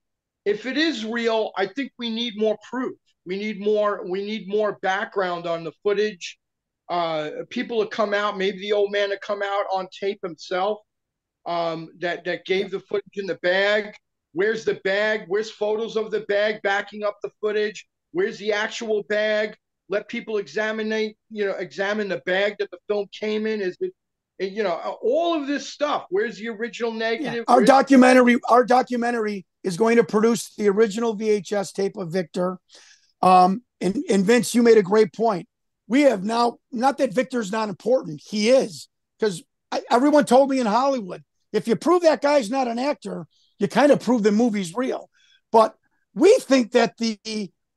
if it is real, I think we need more proof. We need more. We need more background on the footage uh, people to come out, maybe the old man to come out on tape himself um, that that gave the footage in the bag. Where's the bag? Where's photos of the bag backing up the footage? Where's the actual bag? Let people examine, you know, examine the bag that the film came in. Is it, you know, all of this stuff? Where's the original negative?
Yeah. Our Where's documentary, our documentary is going to produce the original VHS tape of Victor. Um, and, and Vince, you made a great point we have now not that Victor's not important. He is because everyone told me in Hollywood, if you prove that guy's not an actor, you kind of prove the movie's real. But we think that the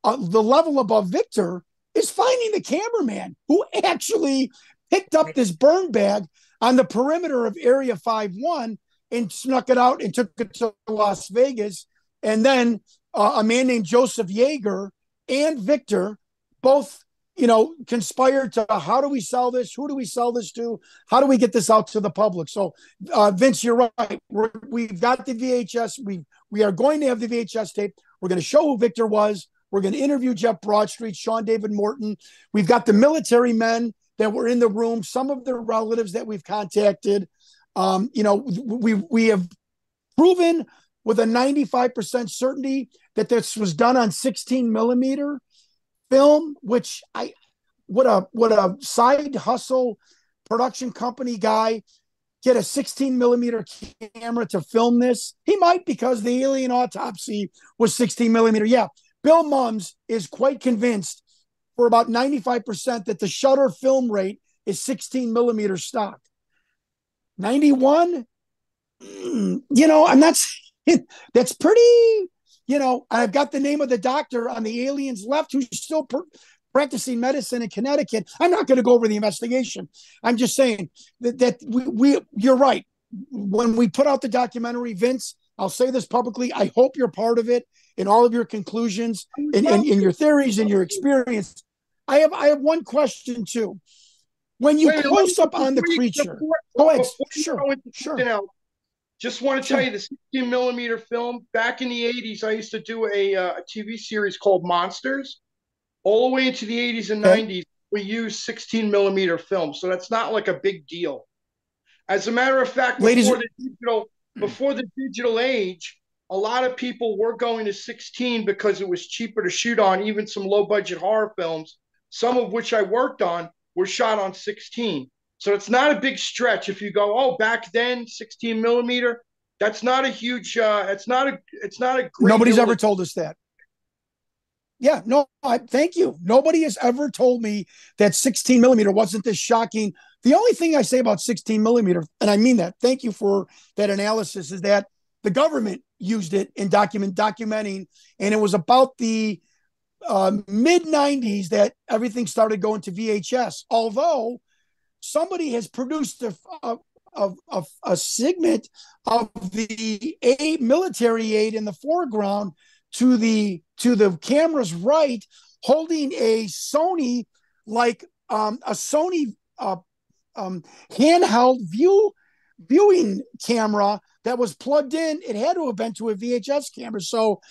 uh, the level above Victor is finding the cameraman who actually picked up this burn bag on the perimeter of Area 51 and snuck it out and took it to Las Vegas. And then uh, a man named Joseph Yeager and Victor both you know, conspired to how do we sell this? Who do we sell this to? How do we get this out to the public? So, uh, Vince, you're right. we have got the VHS. We we are going to have the VHS tape. We're going to show who Victor was. We're going to interview Jeff Broadstreet, Sean David Morton. We've got the military men that were in the room. Some of their relatives that we've contacted. Um, you know, we we have proven with a 95% certainty that this was done on 16 millimeter film, which I what a what a side hustle production company guy get a 16 millimeter camera to film this. He might because the alien autopsy was 16 millimeter. Yeah, Bill Mums is quite convinced for about 95% that the shutter film rate is 16 millimeter stock. 91, mm, you know, I'm not that's pretty you know, I've got the name of the doctor on the alien's left who's still per- practicing medicine in Connecticut. I'm not going to go over the investigation. I'm just saying that, that we, we, you're right. When we put out the documentary, Vince, I'll say this publicly. I hope you're part of it in all of your conclusions and in, in, in, your theories and your experience. I have I have one question too. When you Wait, close up on the creature, go ahead. Sure, sure.
Just want to tell you the 16 millimeter film. Back in the 80s, I used to do a, uh, a TV series called Monsters. All the way into the 80s and okay. 90s, we used 16 millimeter film, so that's not like a big deal. As a matter of fact, Ladies before the digital before the digital age, a lot of people were going to 16 because it was cheaper to shoot on. Even some low budget horror films, some of which I worked on, were shot on 16. So it's not a big stretch if you go, oh, back then 16 millimeter. That's not a huge. Uh, it's not a. It's not a.
Nobody's ever told us that. Yeah, no, I, thank you. Nobody has ever told me that 16 millimeter wasn't this shocking. The only thing I say about 16 millimeter, and I mean that, thank you for that analysis, is that the government used it in document documenting, and it was about the uh, mid 90s that everything started going to VHS. Although somebody has produced a, a, a, a segment of the a military aid in the foreground to the to the camera's right, holding a Sony like um, a Sony uh, um, handheld view viewing camera that was plugged in. It had to have been to a VHS camera. So,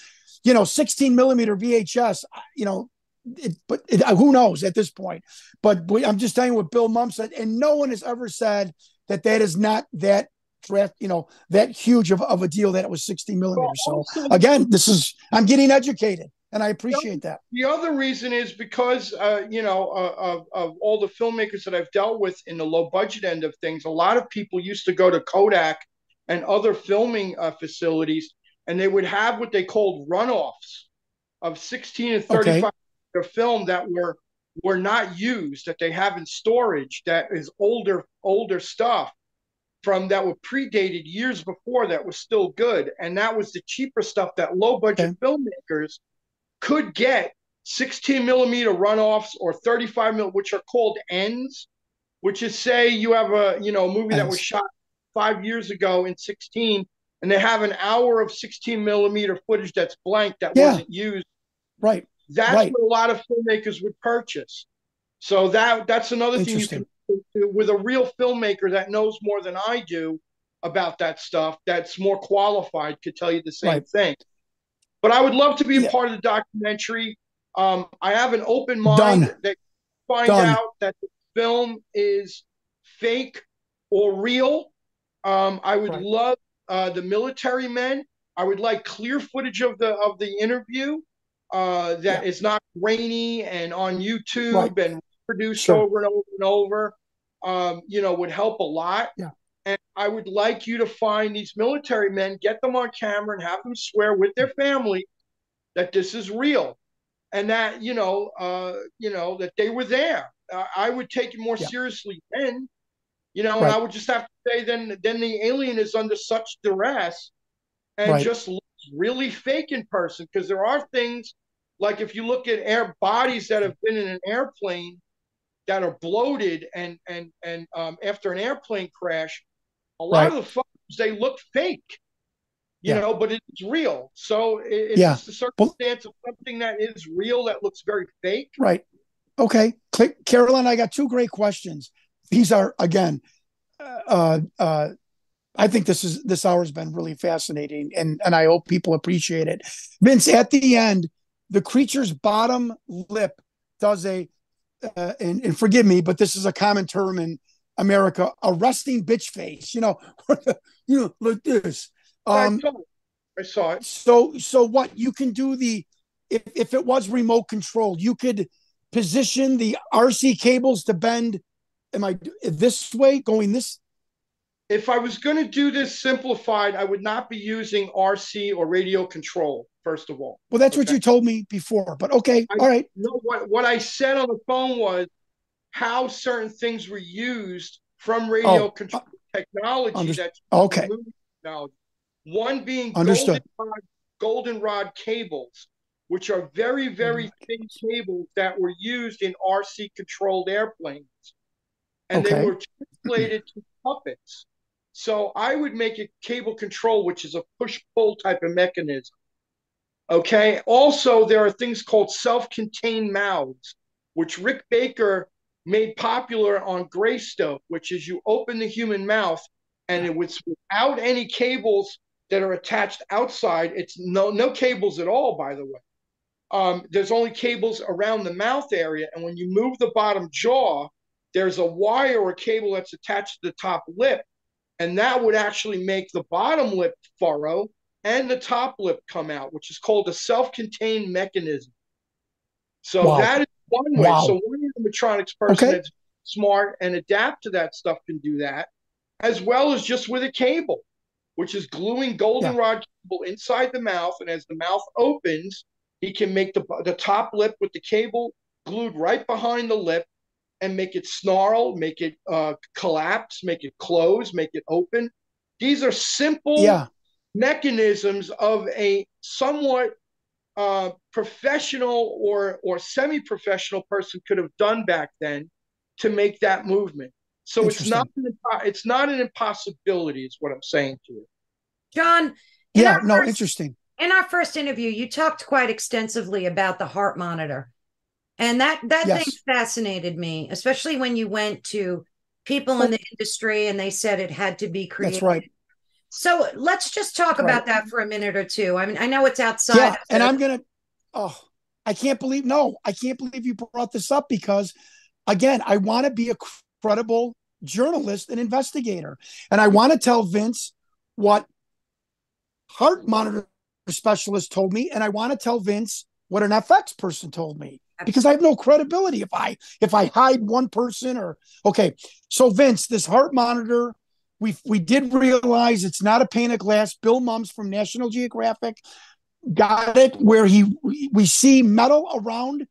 you know, 16 millimeter VHS. You know, it, but it, who knows at this point? But I'm just telling you what Bill Mum said, and no one has ever said that that is not that draft, you know, that huge of, of a deal that it was 60 millimeters. So again, this is I'm getting educated and I appreciate that.
The other reason is because uh, you know uh, of, of all the filmmakers that I've dealt with in the low budget end of things, a lot of people used to go to Kodak and other filming uh, facilities, and they would have what they called runoffs of 16 and 35 okay. Film that were were not used that they have in storage that is older older stuff from that were predated years before that was still good. And that was the cheaper stuff that low budget okay. filmmakers could get 16 millimeter runoffs or 35 mil, which are called ends, which is say you have a you know a movie ends. that was shot five years ago in 16, and they have an hour of 16 millimeter footage that's blank that yeah. wasn't used.
Right.
That's
right.
what a lot of filmmakers would purchase. So that that's another thing you can with a real filmmaker that knows more than I do about that stuff, that's more qualified, could tell you the same right. thing. But I would love to be a yeah. part of the documentary. Um, I have an open mind Done. that find Done. out that the film is fake or real. Um, I would right. love uh, the military men. I would like clear footage of the of the interview uh, that yeah. is not grainy and on YouTube right. and produced sure. over and over and over um, you know, would help a lot.
Yeah.
And I would like you to find these military men, get them on camera, and have them swear with their family that this is real, and that you know, uh, you know, that they were there. Uh, I would take it more yeah. seriously then, you know, right. and I would just have to say then, then the alien is under such duress and right. just looks really fake in person because there are things like if you look at air bodies that have been in an airplane that are bloated and and and um, after an airplane crash, a lot right. of the photos they look fake, you yeah. know, but it's real. So it's yeah. the circumstance well, of something that is real that looks very fake.
Right. Okay, Carolyn, I got two great questions. These are again, uh, uh, I think this is this hour has been really fascinating, and and I hope people appreciate it. Vince, at the end, the creature's bottom lip does a uh, and, and forgive me, but this is a common term in America, a resting bitch face. You know, you know, like this. Um,
I saw it.
So, so what you can do the if if it was remote controlled, you could position the RC cables to bend. Am I this way going this?
If I was going to do this simplified, I would not be using RC or radio control first of all.
Well, that's okay. what you told me before, but okay, I, all right.
No, what, what I said on the phone was how certain things were used from radio oh, control uh, technology. That's
okay.
Technology. One being Understood. goldenrod, goldenrod cables. which are very, very
Oh
thin cables that were used in RC controlled airplanes. And they were translated to puppets. So I would make a cable control, which is a push pull type of mechanism. Okay. Also, there are things called self contained mouths, which Rick Baker made popular on Greystoke, which is you open the human mouth and it was without any cables that are attached outside. It's no no cables at all, by the way. Um, there's only cables around the mouth area, and when you move the bottom jaw, there's a wire or cable that's attached to the top lip, and that would actually make the bottom lip furrow and the top lip come out, which is called a self-contained mechanism. So
Wow.
that is one way.
Wow.
So one animatronics person
Okay.
that's smart and adapt to that stuff can do that, as well as just with a cable, which is gluing goldenrod cable inside the mouth, and as the mouth opens, he can make the the top lip with the cable glued right behind the lip and make it snarl, make it uh, collapse, make it close, make it open. These are simple
Yeah.
mechanisms of a somewhat uh, professional or or semi-professional person could have done back then to make that movement. So it's not an, impo- it's not an impossibility. Is what I'm saying to you.
John,
Yeah. No,
first-
interesting.
in our first interview, you talked quite extensively about the heart monitor. And that that
Yes.
thing fascinated me, especially when you went to people in the industry and they said it had to be created.
That's right.
So let's just talk
Right.
about that for a minute or two. I mean, I know it's outside.
Yeah. And I'm going to, oh, I can't believe, no, I can't believe you brought this up because, again, I want to be a credible journalist and investigator. And I want to tell Vince what heart monitor specialist told me. And I want to tell Vince what an FX person told me because I have no credibility if I if I hide one person or okay. So Vince, this heart monitor, we we did realize it's not a pane of glass. Bill Mums from National Geographic got it where he we see metal around.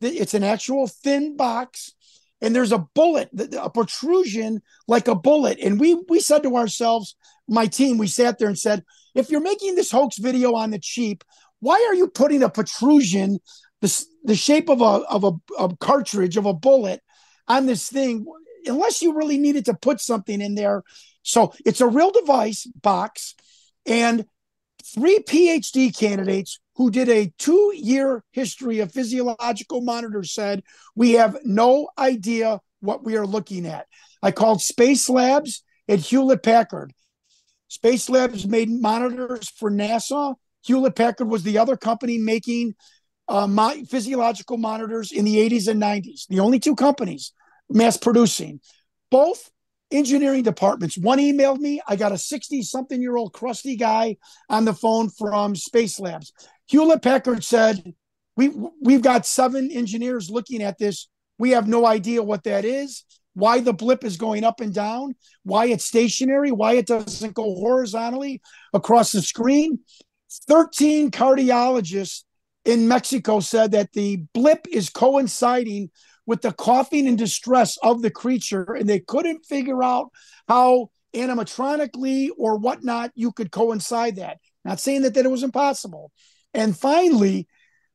It's an actual thin box, and there's a bullet, a protrusion like a bullet. And we we said to ourselves, my team, we sat there and said, if you're making this hoax video on the cheap, why are you putting a protrusion, the the shape of a of a, a cartridge of a bullet, on this thing? Unless you really needed to put something in there. So it's a real device box, and three PhD candidates who did a two year history of physiological monitors said, We have no idea what we are looking at. I called Space Labs at Hewlett Packard. Space Labs made monitors for NASA. Hewlett Packard was the other company making uh, my, physiological monitors in the 80s and 90s, the only two companies mass producing. Both engineering departments. One emailed me. I got a 60 something year old crusty guy on the phone from Space Labs. Hewlett Packard said, we, We've got seven engineers looking at this. We have no idea what that is, why the blip is going up and down, why it's stationary, why it doesn't go horizontally across the screen. 13 cardiologists in Mexico said that the blip is coinciding with the coughing and distress of the creature, and they couldn't figure out how animatronically or whatnot you could coincide that. Not saying that, that it was impossible. And finally,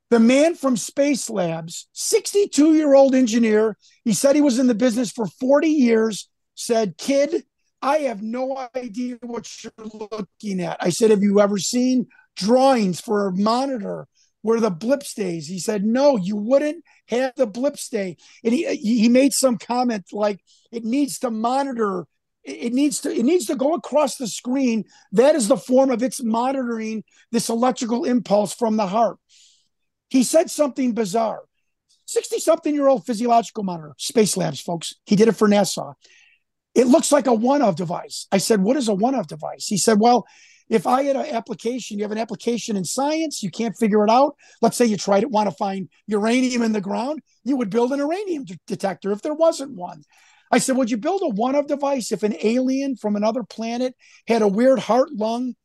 the man from Space Labs, 62 year old engineer, he said he was in the business for 40 years, said, Kid, I have no idea what you're looking at. I said, Have you ever seen drawings for a monitor where the blip stays? He said, No, you wouldn't have the blip stay. And he he made some comment like it needs to monitor, it needs to it needs to go across the screen. That is the form of its monitoring this electrical impulse from the heart. He said something bizarre. 60 something year old physiological monitor, Space Labs, folks. He did it for NASA. It looks like a one of device. I said, What is a one of device? He said, Well, if I had an application, you have an application in science, you can't figure it out. Let's say you try to want to find uranium in the ground, you would build an uranium d- detector if there wasn't one. I said, Would you build a one of device if an alien from another planet had a weird heart, lung,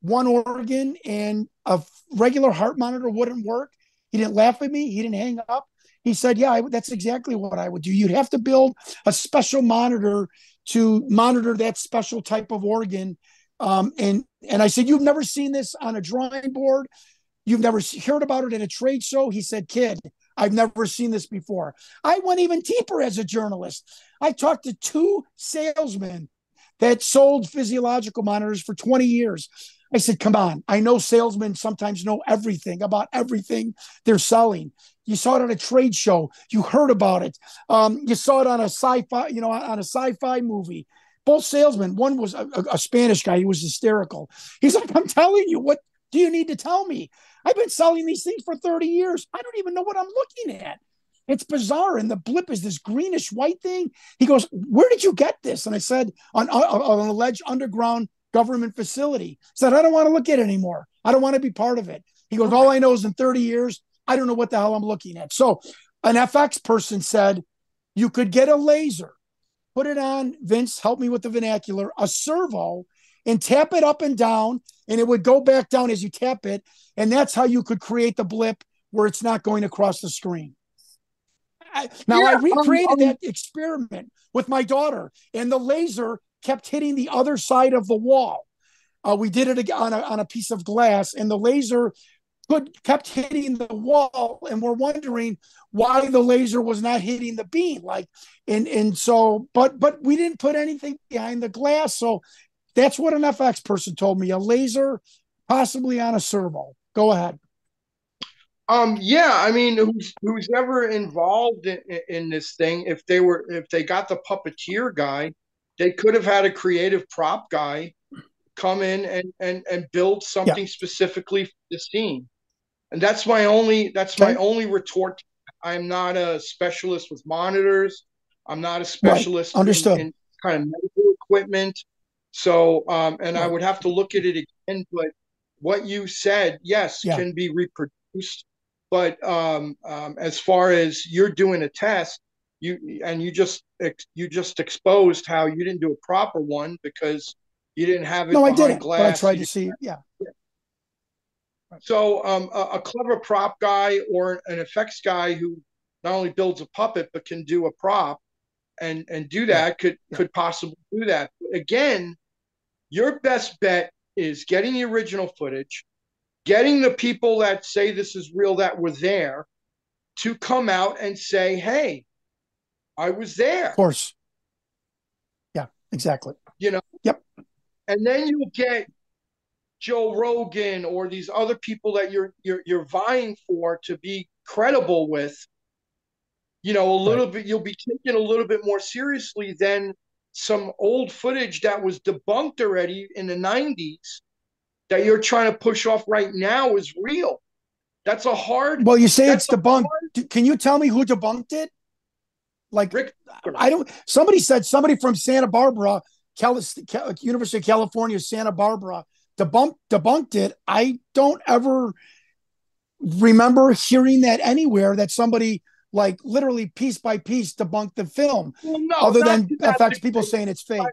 one organ, and a regular heart monitor wouldn't work? He didn't laugh at me. He didn't hang up. He said, Yeah, I, that's exactly what I would do. You'd have to build a special monitor to monitor that special type of organ. Um, and and I said, You've never seen this on a drawing board. You've never heard about it at a trade show? He said, Kid, I've never seen this before. I went even deeper as a journalist. I talked to two salesmen that sold physiological monitors for 20 years. I said, Come on. I know salesmen sometimes know everything about everything they're selling. You saw it at a trade show. You heard about it. Um, you saw it on a sci-fi, you know, on a sci-fi movie. Both salesmen. One was a, a Spanish guy. He was hysterical. He's like, "I'm telling you, what do you need to tell me? I've been selling these things for 30 years. I don't even know what I'm looking at. It's bizarre. And the blip is this greenish white thing. He goes, Where did you get this? And I said, On, on, on an alleged underground government facility. Said, I don't want to look at it anymore. I don't want to be part of it. He goes, All I know is in 30 years, I don't know what the hell I'm looking at. So an FX person said, You could get a laser, put it on, Vince, help me with the vernacular, a servo, and tap it up and down and it would go back down as you tap it. And that's how you could create the blip where it's not going across the screen. I, now yeah, I recreated um, um, that experiment with my daughter, and the laser kept hitting the other side of the wall. Uh, we did it on a, on a piece of glass, and the laser could kept hitting the wall, and we're wondering why the laser was not hitting the beam. Like, and and so, but but we didn't put anything behind the glass, so that's what an FX person told me. A laser, possibly on a servo. Go ahead.
Um, yeah, I mean, who's who's ever involved in, in this thing? If they were, if they got the puppeteer guy, they could have had a creative prop guy come in and and and build something yeah. specifically for the scene. And that's my only that's my only retort. I'm not a specialist with monitors. I'm not a specialist
right. Understood. In,
in kind of medical equipment. So, um, and I would have to look at it again, but what you said, yes, yeah. can be reproduced. But um, um, as far as you're doing a test, you and you just you just exposed how you didn't do a proper one because you didn't have it.
No, I didn't. Glass. But I tried to see. Yeah. yeah.
So um, a, a, clever prop guy or an effects guy who not only builds a puppet but can do a prop and and do that yeah. could yeah. could possibly do that. Again, your best bet is getting the original footage, getting the people that say this is real that were there to come out and say, hey, I was there.
Of course. Yeah, exactly.
You know?
Yep.
And then you'll get Joe Rogan or these other people that you're you're you're vying for to be credible with. You know, a little right. bit you'll be taken a little bit more seriously than some old footage that was debunked already in the 90s that you're trying to push off right now is real. That's a hard.
Well, you say it's debunked. Hard... Can you tell me who debunked it? Like, Rick, I don't. Somebody said somebody from Santa Barbara, Cal, University of California, Santa Barbara, debunked debunked it. I don't ever remember hearing that anywhere that somebody like literally piece by piece debunked the film, well, no, other than affect people saying it's fake.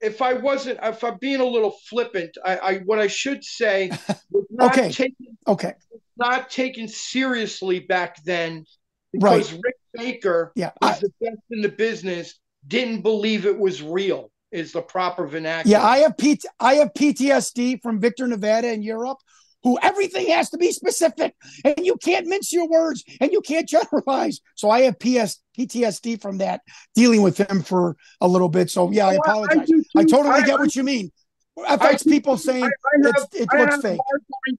If I wasn't, if I'm being a little flippant, I, I what I should say,
okay, taken,
okay, not taken seriously back then because right. Rick Baker
yeah,
was I, the best in the business. Didn't believe it was real. Is the proper vernacular?
Yeah, I have P- I have PTSD from Victor, Nevada, in Europe, who everything has to be specific and you can't mince your words and you can't generalize. So I have PS, PTSD from that dealing with him for a little bit. So yeah, I apologize. I, I totally I, get what you mean. FX people saying have, it looks fake.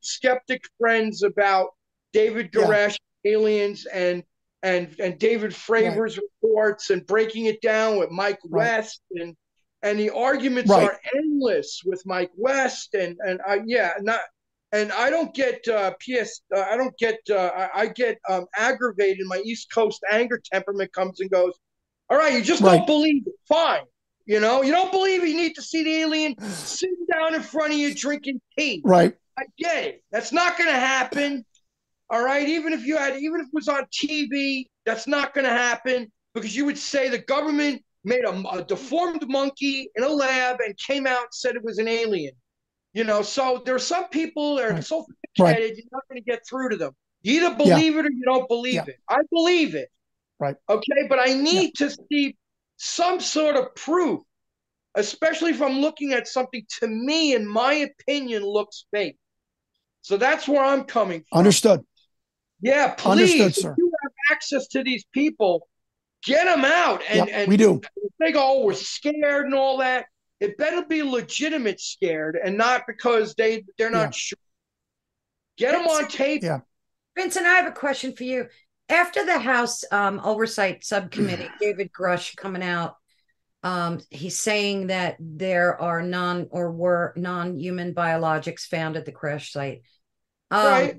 Skeptic friends about David Grusch yeah. aliens and and and David Fravor's right. reports and breaking it down with Mick right. West and and the arguments right. are endless with Mick West and and I yeah not and I don't get uh, PS. Uh, I don't get. Uh, I, I, get um, aggravated. My East Coast anger temperament comes and goes. All right, you just right. don't believe it. Fine. You know, you don't believe it. You need to see the alien sitting down in front of you drinking tea.
Right.
I get it. That's not going to happen. All right. Even if you had, even if it was on TV, that's not going to happen because you would say the government made a, a deformed monkey in a lab and came out and said it was an alien. You know, so there are some people that are right. so educated, right. you're not going to get through to them. You either believe yeah. it or you don't believe yeah. it. I believe it.
Right.
Okay. But I need yeah. to see some sort of proof, especially if I'm looking at something to me, in my opinion, looks fake. So that's where I'm coming from.
Understood.
Yeah, please. Understood, sir. You have access to these people, get them out. And,
yep,
and
we do.
They go, oh, we're scared and all that. It better be legitimate scared and not because they they're not yeah. sure. Get them on tape.
Yeah.
Vincent, I have a question for you. After the House um, Oversight Subcommittee, David Grusch coming out, um, he's saying that there are non or were non-human biologics found at the crash site. Um, right.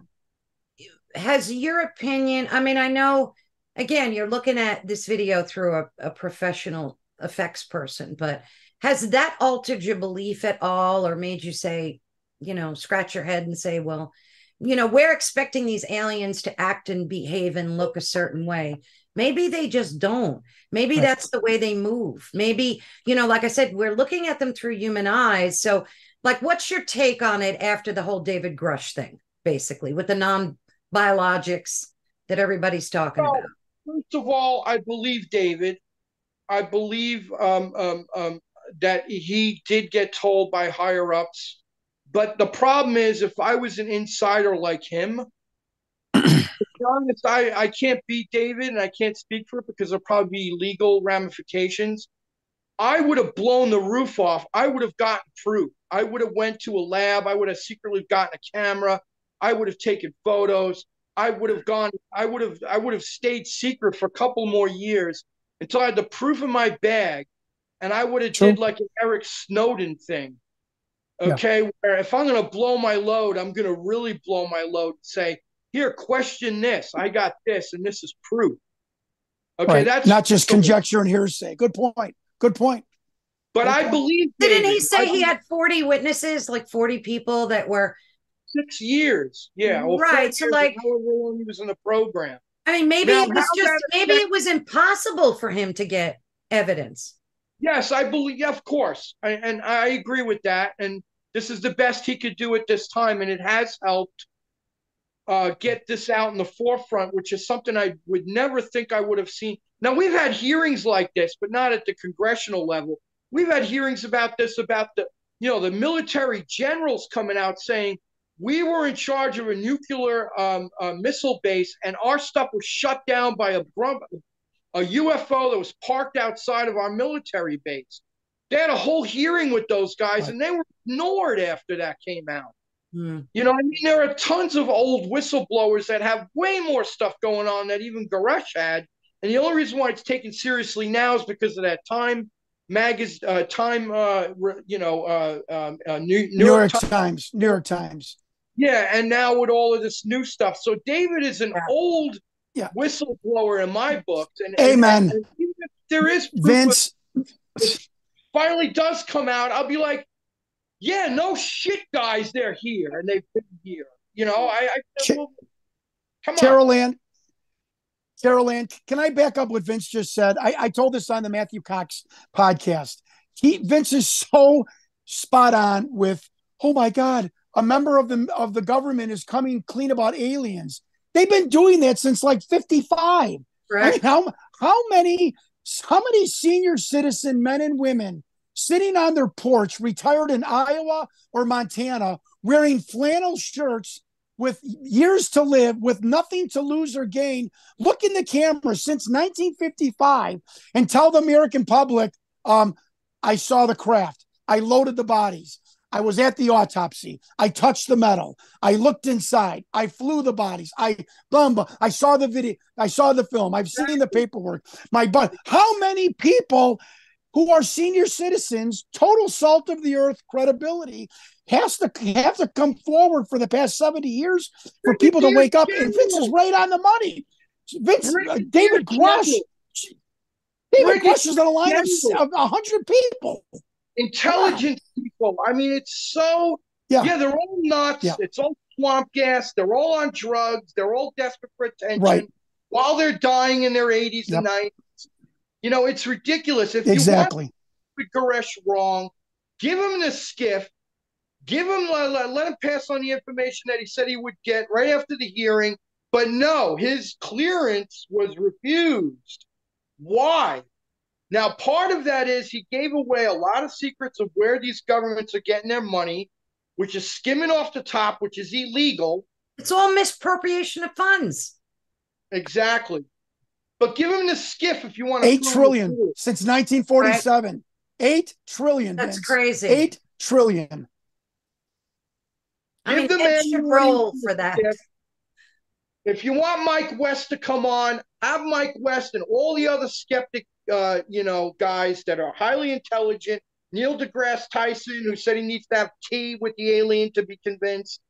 Has your opinion? I mean, I know again you're looking at this video through a, a professional effects person, but has that altered your belief at all, or made you say, you know, scratch your head and say, well, you know, we're expecting these aliens to act and behave and look a certain way. Maybe they just don't. Maybe that's the way they move. Maybe, you know, like I said, we're looking at them through human eyes. So, like, what's your take on it after the whole David Grusch thing, basically, with the non biologics that everybody's talking well, about?
First of all, I believe David. I believe um, um, um, that he did get told by higher ups but the problem is, if I was an insider like him, honest, I, I can't beat David and I can't speak for it because there'll probably be legal ramifications. I would have blown the roof off. I would have gotten proof. I would have went to a lab. I would have secretly gotten a camera. I would have taken photos. I would have gone. I would have. I would have stayed secret for a couple more years until I had the proof in my bag, and I would have did like an Eric Snowden thing. Okay, yeah. where if I'm going to blow my load, I'm going to really blow my load. And say, here, question this. I got this, and this is proof.
Okay, right. that's not just conjecture and hearsay. Good point. Good point.
But
Good
I
point.
believe.
Didn't he say he had 40 witnesses, like 40 people that were
six years? Yeah,
right. So, like,
however long he was in the program.
I mean, maybe now, it was just maybe it was impossible for him to get evidence.
Yes, I believe. Yeah, of course, I, and I agree with that. And this is the best he could do at this time, and it has helped uh, get this out in the forefront, which is something I would never think I would have seen. Now we've had hearings like this, but not at the congressional level. We've had hearings about this, about the you know the military generals coming out saying we were in charge of a nuclear um, uh, missile base, and our stuff was shut down by a a UFO that was parked outside of our military base. They had a whole hearing with those guys, right. and they were ignored after that came out. Mm. You know, I mean, there are tons of old whistleblowers that have way more stuff going on that even Grusch had. And the only reason why it's taken seriously now is because of that Time magazine, uh, Time, uh, you know, uh, um, uh, New,
New, York, Times. Times. New York Times.
Yeah, and now with all of this new stuff, so David is an old yeah. whistleblower in my books. And
Amen. And,
and there is
Vince.
finally does come out, I'll be like, yeah, no shit, guys, they're here and they've been here. You know, I, I come
on. Carol Ann, Carol Ann, can I back up what Vince just said? I, I told this on the Matthew Cox podcast. He Vince is so spot on with, oh my God, a member of the of the government is coming clean about aliens. They've been doing that since like 55. Right. I mean, how how many how many senior citizen men and women sitting on their porch, retired in Iowa or Montana, wearing flannel shirts with years to live, with nothing to lose or gain, look in the camera since 1955 and tell the American public, um, I saw the craft. I loaded the bodies. I was at the autopsy. I touched the metal. I looked inside. I flew the bodies. I bum, I saw the video. I saw the film. I've seen the paperwork. My but how many people who are senior citizens, total salt of the earth credibility, has to have to come forward for the past 70 years for people to wake up. And Vince is right on the money. Vince, uh, David Grusch, David Grusch is on a line of, of 100 people.
Intelligent yeah. people. I mean, it's so, yeah, yeah they're all nuts. Yeah. It's all swamp gas. They're all on drugs. They're all desperate for attention. Right. While they're dying in their 80s yep. and 90s you know, it's ridiculous. If
exactly.
you want Grusch wrong, give him the SCIF, give him let, let him pass on the information that he said he would get right after the hearing. But no, his clearance was refused. Why? Now, part of that is he gave away a lot of secrets of where these governments are getting their money. which is skimming off the top, which is illegal.
It's all misappropriation of funds.
Exactly. But give him the SCIF if you want
to. Eight trillion since 1947. Right. Eight trillion.
That's
Vince.
crazy.
Eight trillion.
I mean, the man should roll for that.
If you want Mick West to come on, have Mick West and all the other skeptic, uh, you know, guys that are highly intelligent. Neil deGrasse Tyson, who said he needs to have tea with the alien to be convinced.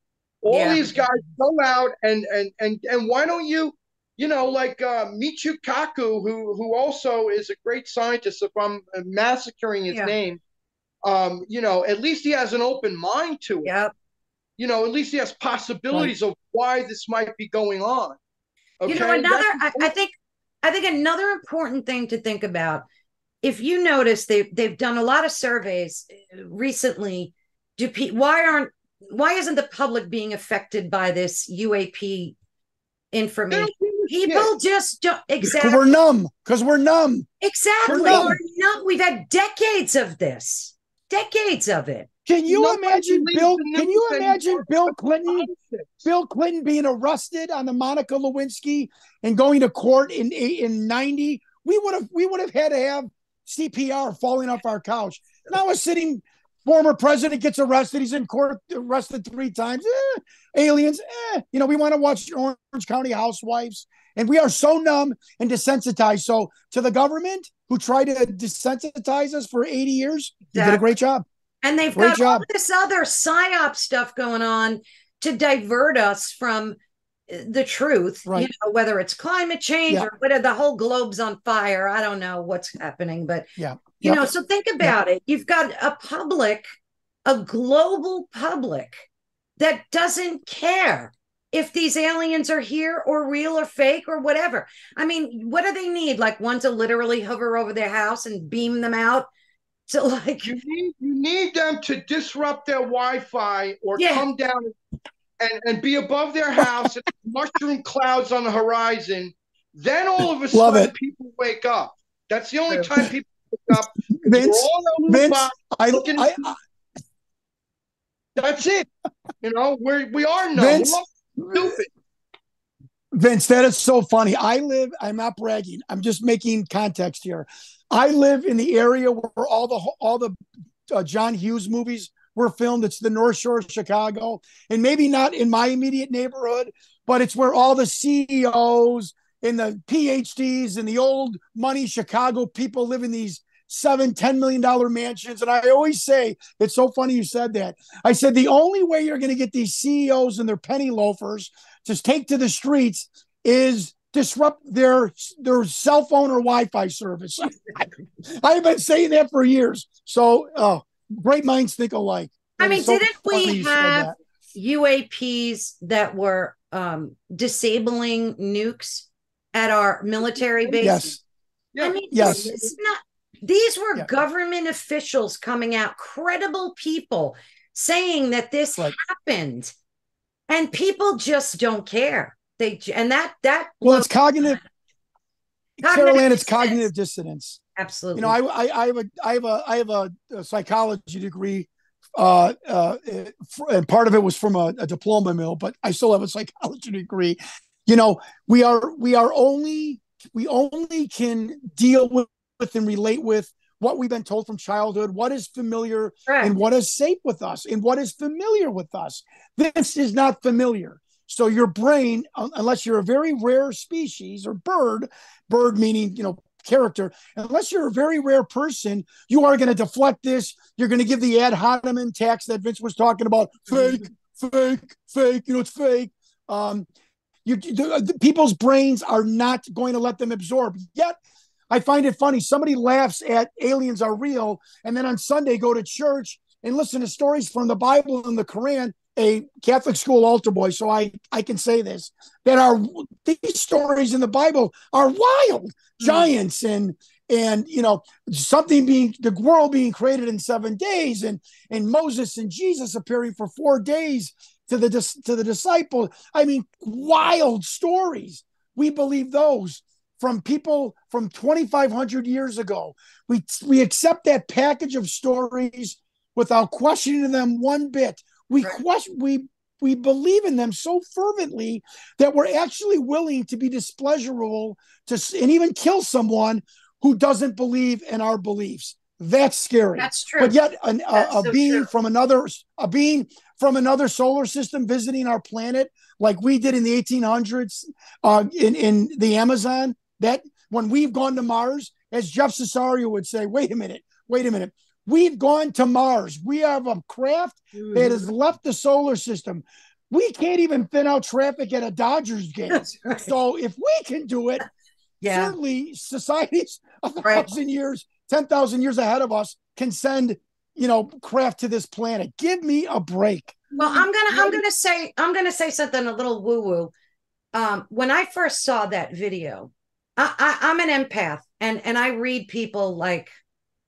All yeah. these guys go out and and and and why don't you, you know, like uh, Michio Kaku, who who also is a great scientist. If I'm massacring his yeah. name, um, you know, at least he has an open mind to it.
Yep
you know, at least he has possibilities right. of why this might be going on.
Okay? You know, another I, I, think I think another important thing to think about. If you notice, they they've done a lot of surveys uh, recently. Do pe- why aren't why isn't the public being affected by this UAP information? People just don't exactly.
We're numb because we're numb.
Exactly, we're numb. we're numb. We've had decades of this, decades of it.
Can you Nobody imagine Bill? Can you imagine Bill Clinton? Bill Clinton being arrested on the Monica Lewinsky and going to court in in ninety. We would have we would have had to have CPR falling off our couch. Now a sitting former president gets arrested. He's in court arrested three times. Eh, aliens. Eh. You know we want to watch Orange County Housewives, and we are so numb and desensitized. So to the government who tried to desensitize us for eighty years, exactly. you did a great job.
And they've Great got job. all this other psyop stuff going on to divert us from the truth, right. you know, whether it's climate change yeah. or whether the whole globe's on fire. I don't know what's happening, but
yeah,
you yeah. know, so think about yeah. it. You've got a public, a global public that doesn't care if these aliens are here or real or fake or whatever. I mean, what do they need? Like one to literally hover over their house and beam them out so like
you need you need them to disrupt their Wi-Fi or yeah. come down and, and be above their house and mushroom clouds on the horizon. Then all of a Love sudden it. people wake up. That's the only time people wake up.
Vince, Vince, I, I, I,
that's it. You know, we're we are no Vince, stupid.
Vince, that is so funny. I live, I'm not bragging, I'm just making context here. I live in the area where all the all the uh, John Hughes movies were filmed. It's the North Shore of Chicago, and maybe not in my immediate neighborhood, but it's where all the CEOs and the PhDs and the old money Chicago people live in these seven, ten million dollar mansions. And I always say, it's so funny you said that. I said the only way you're going to get these CEOs and their penny loafers to take to the streets is disrupt their their cell phone or Wi-Fi service. I've been saying that for years. So, oh, great minds think alike.
I mean, so didn't we have that. UAPs that were um, disabling nukes at our military base?
Yes.
I mean,
yes.
not. These were yeah. government officials coming out, credible people saying that this right. happened, and people just don't care. They and that that
well, it's cognitive. cognitive Carol it's cognitive dissonance.
Absolutely.
You know, I, I, I have a I have a I have a, a psychology degree, uh, uh, and part of it was from a, a diploma mill, but I still have a psychology degree. You know, we are we are only we only can deal with, with and relate with what we've been told from childhood, what is familiar Correct. and what is safe with us, and what is familiar with us. This is not familiar. So your brain, unless you're a very rare species or bird, bird meaning, you know, character, unless you're a very rare person, you are going to deflect this. You're going to give the ad hominem tax that Vince was talking about. Fake, fake, fake. You know, it's fake. Um, you, the, the, people's brains are not going to let them absorb. Yet, I find it funny. Somebody laughs at aliens are real, and then on Sunday go to church and listen to stories from the Bible and the Quran a Catholic school altar boy, so I I can say this that our these stories in the Bible are wild mm-hmm. giants and and you know something being the world being created in seven days and and Moses and Jesus appearing for four days to the to the disciple. I mean, wild stories. We believe those from people from 2,500 years ago. We we accept that package of stories without questioning them one bit We
Right.
question we we believe in them so fervently that we're actually willing to be displeasurable to and even kill someone who doesn't believe in our beliefs. That's scary.
That's true.
But yet, an, a, a
so
being
true.
from another a being from another solar system visiting our planet, like we did in the 1800s uh, in in the Amazon. That when we've gone to Mars, as Jeff Cesario would say, wait a minute, wait a minute. We've gone to Mars. We have a craft that has left the solar system. We can't even thin out traffic at a Dodgers game.
Right.
So if we can do it,
yeah.
certainly societies a
Right.
thousand years, ten thousand years ahead of us can send, you know, craft to this planet. Give me a break.
Well, I'm gonna I'm gonna say I'm gonna say something a little woo woo. Um, when I first saw that video, I, I, I'm an empath and and I read people like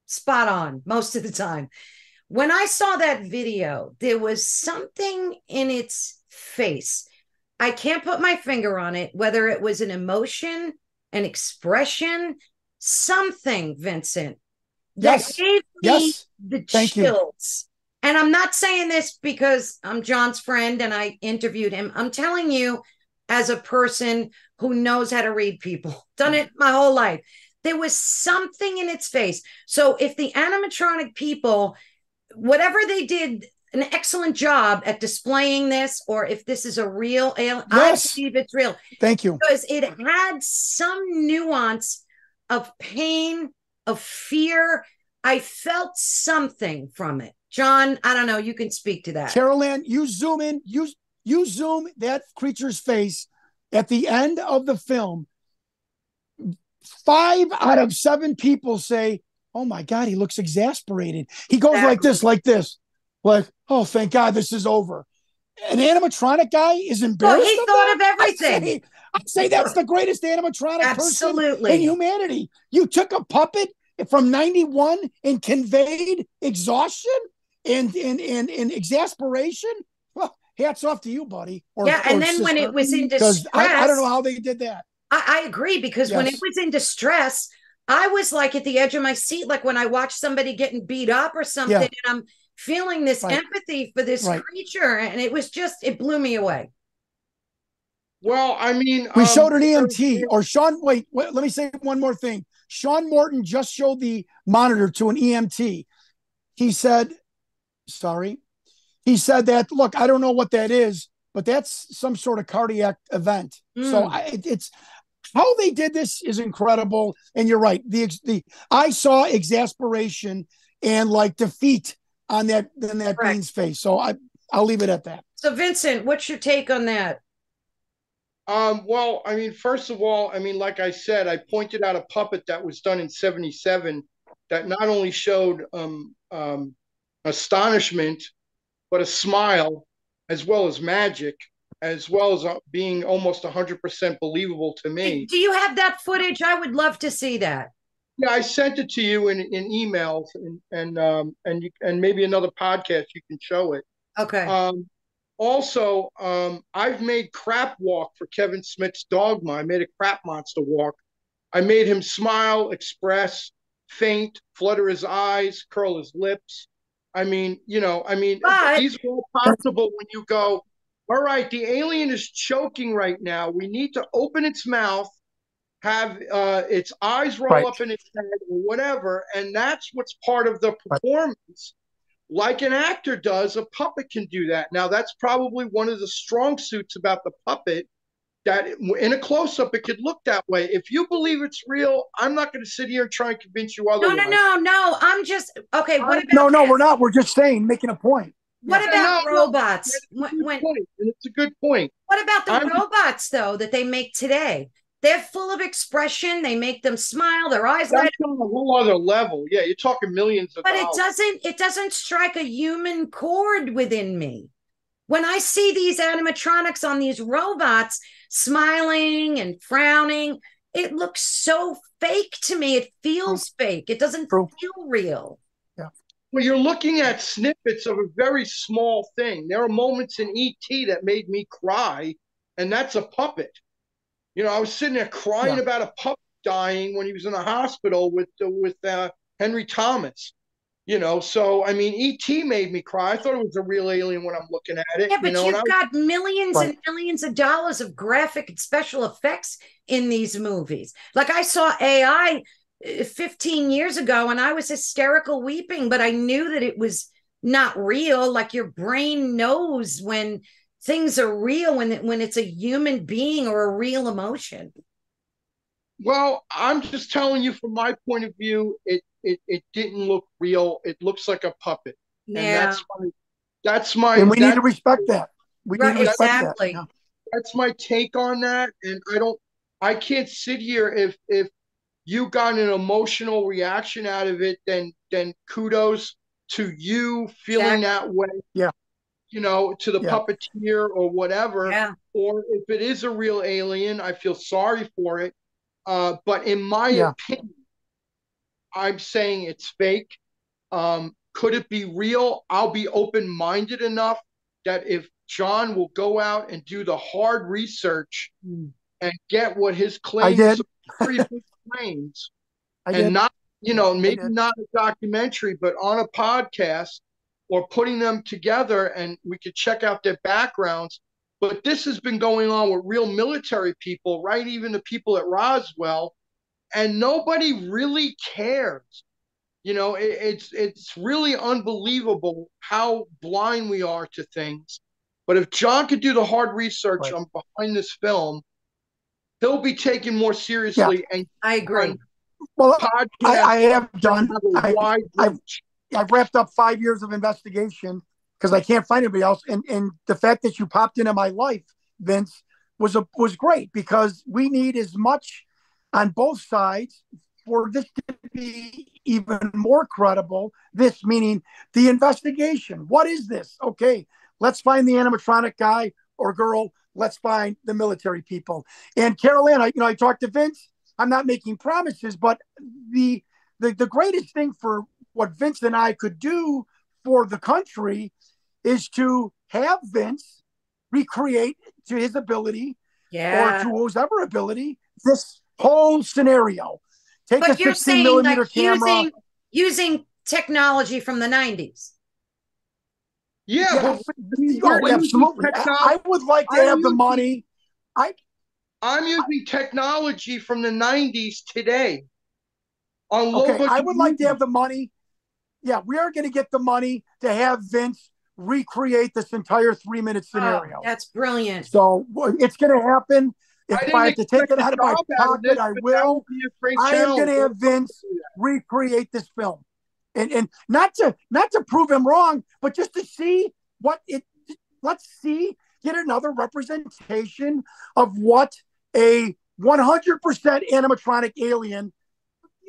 spot on most of the time. When I saw that video, there was something in its face. I can't put my finger on it, whether it was an emotion, an expression, something, Vincent, that
Yes.
gave me
Yes.
the
Thank you.
chills. And I'm not saying this because I'm Jon's friend and I interviewed him. I'm telling you, as a person who knows how to read people, done it my whole life, there was something in its face. So if the animatronic people, whatever they did, an excellent job at displaying this, or if this is a real alien,
Yes.
I believe it's real
Thank you.
because it had some nuance of pain, of fear. I felt something from it. Jon, I don't know. You can speak to that.
Carol Ann, you zoom in, you you zoom that creature's face at the end of the film. Five out of seven people say, Oh my God, he looks exasperated. He goes like this, like this, like, oh, thank God this is over. An animatronic guy is
Well,
embarrassed.
he
of
thought
that?
of
I'd
everything.
say, I'd say that's the greatest animatronic person in humanity. You took a puppet from 91 and conveyed exhaustion and and and, and exasperation. Well, hats off to you, buddy. Or,
Yeah, and then when it was in
'cause I, I don't know how they did that.
I, I agree because when it was in distress, I was like at the edge of my seat, like when I watch somebody getting beat up or something,
Yeah.
and I'm feeling this
Right.
empathy for this
Right.
creature. And it was just, it blew me away.
Well, I mean,
We
um,
showed an EMT or Sean. Wait, wait, let me say one more thing. Sean Morton just showed the monitor to an EMT. He said, sorry. He said that, look, I don't know what that is, but that's some sort of cardiac event. So
Mm.
I, it- it's how they did this is incredible. And you're right. The, the, I saw exasperation and like defeat on that, in that
Correct.
being's face. So I, I'll leave it at that.
So, Vincent, what's your take on that?
Um, well, I mean, first of all, I mean, like I said, I pointed out a puppet that was done in 77 that not only showed um, um, astonishment, but a smile, as well as magic, as well as uh, being almost 100% believable to me.
Do you have that footage? I would love to see that.
Yeah, I sent it to you in, in emails and and um, and you, and maybe another podcast you can show it.
Okay.
Um, also, um, I've made crap walk for Kevin Smith's Dogma. I made a crap monster walk. I made him smile, express, faint, flutter his eyes, curl his lips. I mean, you know, I mean,
But-
these are all possible when you go, all right, the alien is choking right now. We need to open its mouth, have uh, its eyes roll
Right.
up in its head or whatever. And that's what's part of the performance like an actor does, a puppet can do that. Now, that's probably one of the strong suits about the puppet that in a close up, it could look that way. If you believe it's real, I'm not going to sit here and try and convince you
no,
otherwise.
no, no, no. no. I'm just okay. What about
No, no, we're not. We're just saying, making a point.
What
Yeah,
about
no, no.
robots?
It's a
When,
good
when
point, it's a good point.
what about the
I'm-
robots though that they make today? They're full of expression. They make them smile. Their eyes light
That's on a whole other level. Yeah, you're talking millions of
but it doesn't it doesn't strike a human chord within me when i see these animatronics on these robots smiling and frowning it looks so fake to me it feels fake it doesn't
True.
feel real
Well, you're looking at snippets of a very small thing. There are moments in ET that made me cry, and that's a puppet. You know, I was sitting there crying
Yeah.
about a puppet dying when he was in the hospital with uh, with uh, Henry Thomas. You know, so I mean, ET made me cry. I thought it was a real alien when I'm looking at it.
Yeah, but
you know,
you've
and
got millions right. and millions of dollars of graphic and special effects in these movies. Like I saw AI 15 years ago and I was hysterical weeping, but I knew that it was not real. Like your brain knows when things are real when when it's a human being or a real emotion.
Well, I'm just telling you from my point of view, it it, it didn't look real. It looks like a puppet. Yeah. And that's my that's my
And we need to respect that. We
right,
need to respect
exactly.
that.
That's my take on that. And I don't I can't sit here if if you got an emotional reaction out of it, then then kudos to you feeling exactly. that way.
Yeah.
You know, to the
Yeah.
puppeteer or whatever.
Yeah.
Or if it is a real alien, I feel sorry for it. Uh, but in my
Yeah.
opinion, I'm saying it's fake. Um, could it be real? I'll be open minded enough that if Jon will go out and do the hard research and get what his claims
did.
are, pretty big
I
and not, you know, maybe not a documentary, but on a podcast or putting them together and we could check out their backgrounds. But this has been going on with real military people, right? Even the people at Roswell, and nobody really cares. You know, it, it's it's really unbelievable how blind we are to things. But if Jon could do the hard research
Right.
on behind this film, he'll be taken more seriously. And
I agree.
Well, I, I have done.
have a
I,
wide
I've- I've wrapped up five years of investigation because I can't find anybody else. And and the fact that you popped into my life, Vince, was a was great because we need as much on both sides for this to be even more credible. This meaning the investigation. What is this? Okay, let's find the animatronic guy or girl. Let's find the military people. And Carol Ann, I, you know, I talked to Vince. I'm not making promises, but the the, the greatest thing for what Vince and I could do for the country is to have Vince recreate to his ability
Yeah.
or to whose ever ability this whole scenario. Take a
but you're
16
saying
millimeter
like
camera.
using using technology from the 90s.
Yeah,
Yeah,
but
but-
we-
oh,
we're
absolutely. I, I would like to
I'm
have the money.
I, I'm using technology from the 90s today on low
Okay, I would like to have the money. Yeah, we are going to get the money to have Vince recreate this entire three minute oh, scenario.
Oh, that's brilliant.
So it's going to happen. If
didn't
I, have to take it out of my
job of
pocket,
this,
I will.
be a great
I am going to have Vince recreate this film, and and not to not to prove him wrong, but just to see what it. Let's see, get another representation of what a 100% animatronic alien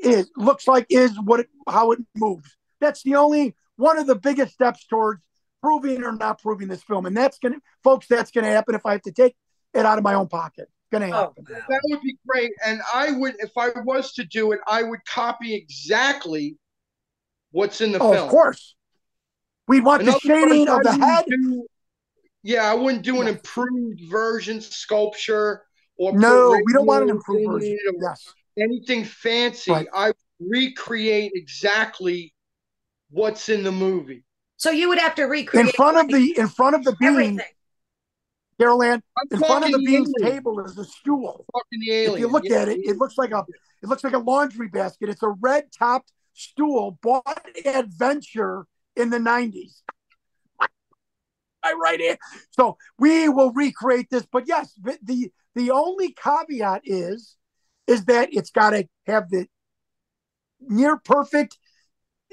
is looks like is what it, how it moves. That's the only one of the biggest steps towards proving or not proving this film, and that's gonna, folks, that's gonna happen if I have to take it out of my own pocket. Gonna
Oh,
happen.
wow.
That would be great. And I would, if I was to do it, I would copy exactly what's in the
Oh,
film.
of course. We'd want
In
the shading of the head.
do- yeah, I wouldn't do an
Yes.
improved version sculpture or
No, we don't want an improved version.
it or
Yes.
anything fancy.
Right.
I recreate exactly what's in the movie.
So you would have to recreate
In front of the in front of the beam,
everything.
Carol Ann, in front of the
talking
beam's
alien.
table is a stool.
Fucking the alien.
If you look
Yeah,
at it, it looks like a it looks like a laundry basket. It's a red topped stool bought Adventure in the 90s. I right here. So we will recreate this, but yes, the the, the only caveat is is that it's got to have the near perfect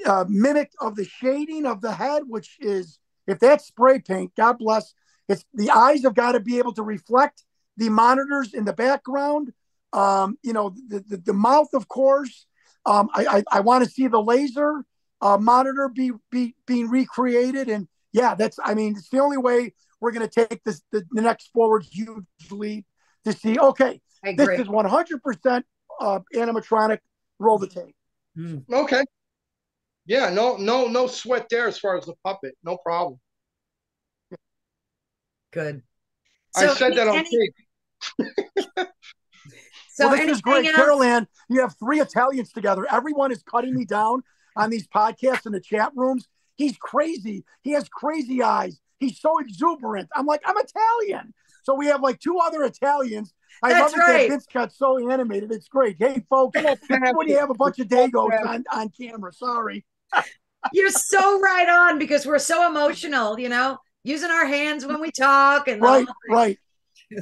uh, mimic of the shading of the head, which is if that's spray paint, God bless. It's the eyes have got to be able to reflect the monitors in the background. Um, you know, the, the, the mouth, of course. Um, I, I, I want to see the laser uh, monitor be, be being recreated. And yeah, that's, I mean, it's the only way we're going to take this the, the next forward huge leap to see, okay,
I
this
agree.
is 100% uh, animatronic. Roll the tape.
Hmm.
Okay. Yeah, no, no, no sweat there as far as the puppet. No problem.
Good.
I said that on
any-
tape.
So
well, this is great.
anything else?
Carol Ann, you have three Italians together. Everyone is cutting me down. on these podcasts in the chat rooms. He's crazy. He has crazy eyes. He's so exuberant. I'm like, I'm Italian. So we have like two other Italians. I
That's
love it
right.
that Vince got so animated. It's great. Hey, folks, when you have a bunch of Dagos on, on camera, sorry.
You're so right on because we're so emotional, you know, using our hands when we talk and
Right,
whole-
right.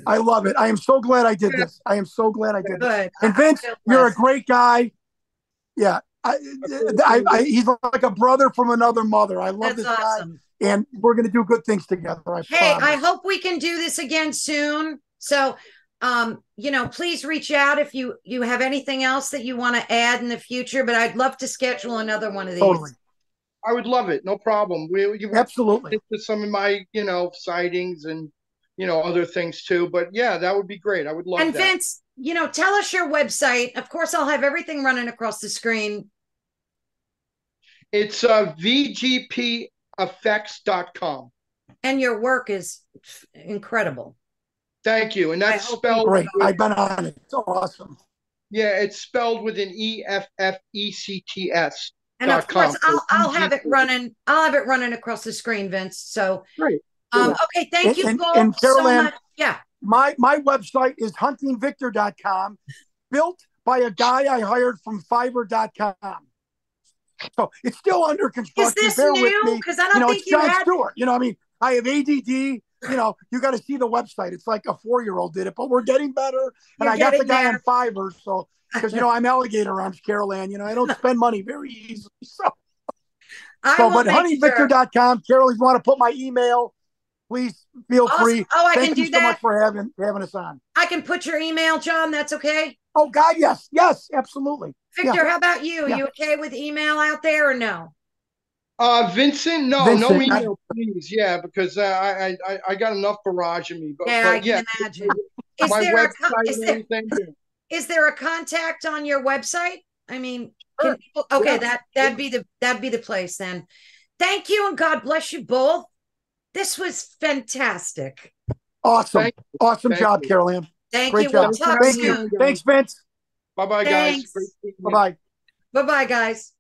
I love it. I am so glad I did this. I am so glad I did this. And Vince, you're a great guy. Yeah. I, I, I, he's like a brother from another mother. I love
That's
this
awesome.
guy, and we're going to do good things together. I
Hey,
promise.
I hope we can do this again soon. So, um, you know, please reach out if you you have anything else that you want to add in the future. But I'd love to schedule another one of these.
totally,
I would love it. No problem. We you
absolutely.
into some of my you know sightings and you know other things too. But yeah, that would be great. I would love
And
that.
Vince, you know, tell us your website. Of course, I'll have everything running across the screen.
It's uh, vgpeffects.com.
And your work is incredible.
Thank you. And that's spelled
Great.
with-
I've been on it. It's awesome.
yeah, it's spelled with an E F F E C T S.
And of
Dot com.
course, I'll I'll have it running. I'll have it running across the screen, Vince. So,
Great.
Um, okay, thank you
and-
both
and
so
Carol Ann-
much. Yeah,
My my website is huntingvictor.com, built by a guy I hired from Fiverr.com. So it's still under construction.
is this
Bear
new? Because I don't
You know,
think
it's
you
Jon
had.
Stewart. You know, I mean, I have ADD. You know, you got to see the website. It's like a four year old did it, but we're getting better. And
You're
I got the guy on Fiverr. So, because, you know, I'm alligator arms, Carol Ann. You know, I don't spend money very easily. So,
I
so but
make sure.
huntingvictor.com. Carol, if you want to put my email, please feel
Awesome.
free.
Oh, I
Thank
can
you
do
so
that.
much for having having us on.
I can put your email, Jon. That's okay.
Oh God, yes, yes, absolutely.
Victor, how about you? Are
Yeah.
you okay with email out there or no?
Uh, Vincent, no, no
Vincent, I-
email, please. Yeah, because uh, I, I I got enough barrage in me. But,
Yeah, I
but yeah,
can imagine. Is
my
there, a, con- is,
and
there,
everything. yeah.
is there a contact on your website? I mean, can
Sure.
people, okay,
Yeah.
that that'd be the that'd be the place then. Thank you and God bless you both. This was fantastic.
Awesome,
Thank
awesome
Thank
job,
you.
Carol Ann.
Thank
Great
you. We'll
job.
talk
Thank
soon.
you. Thanks, Vince.
Bye bye, guys.
Thanks.
Great seeing you.
Bye bye.
Bye bye, guys.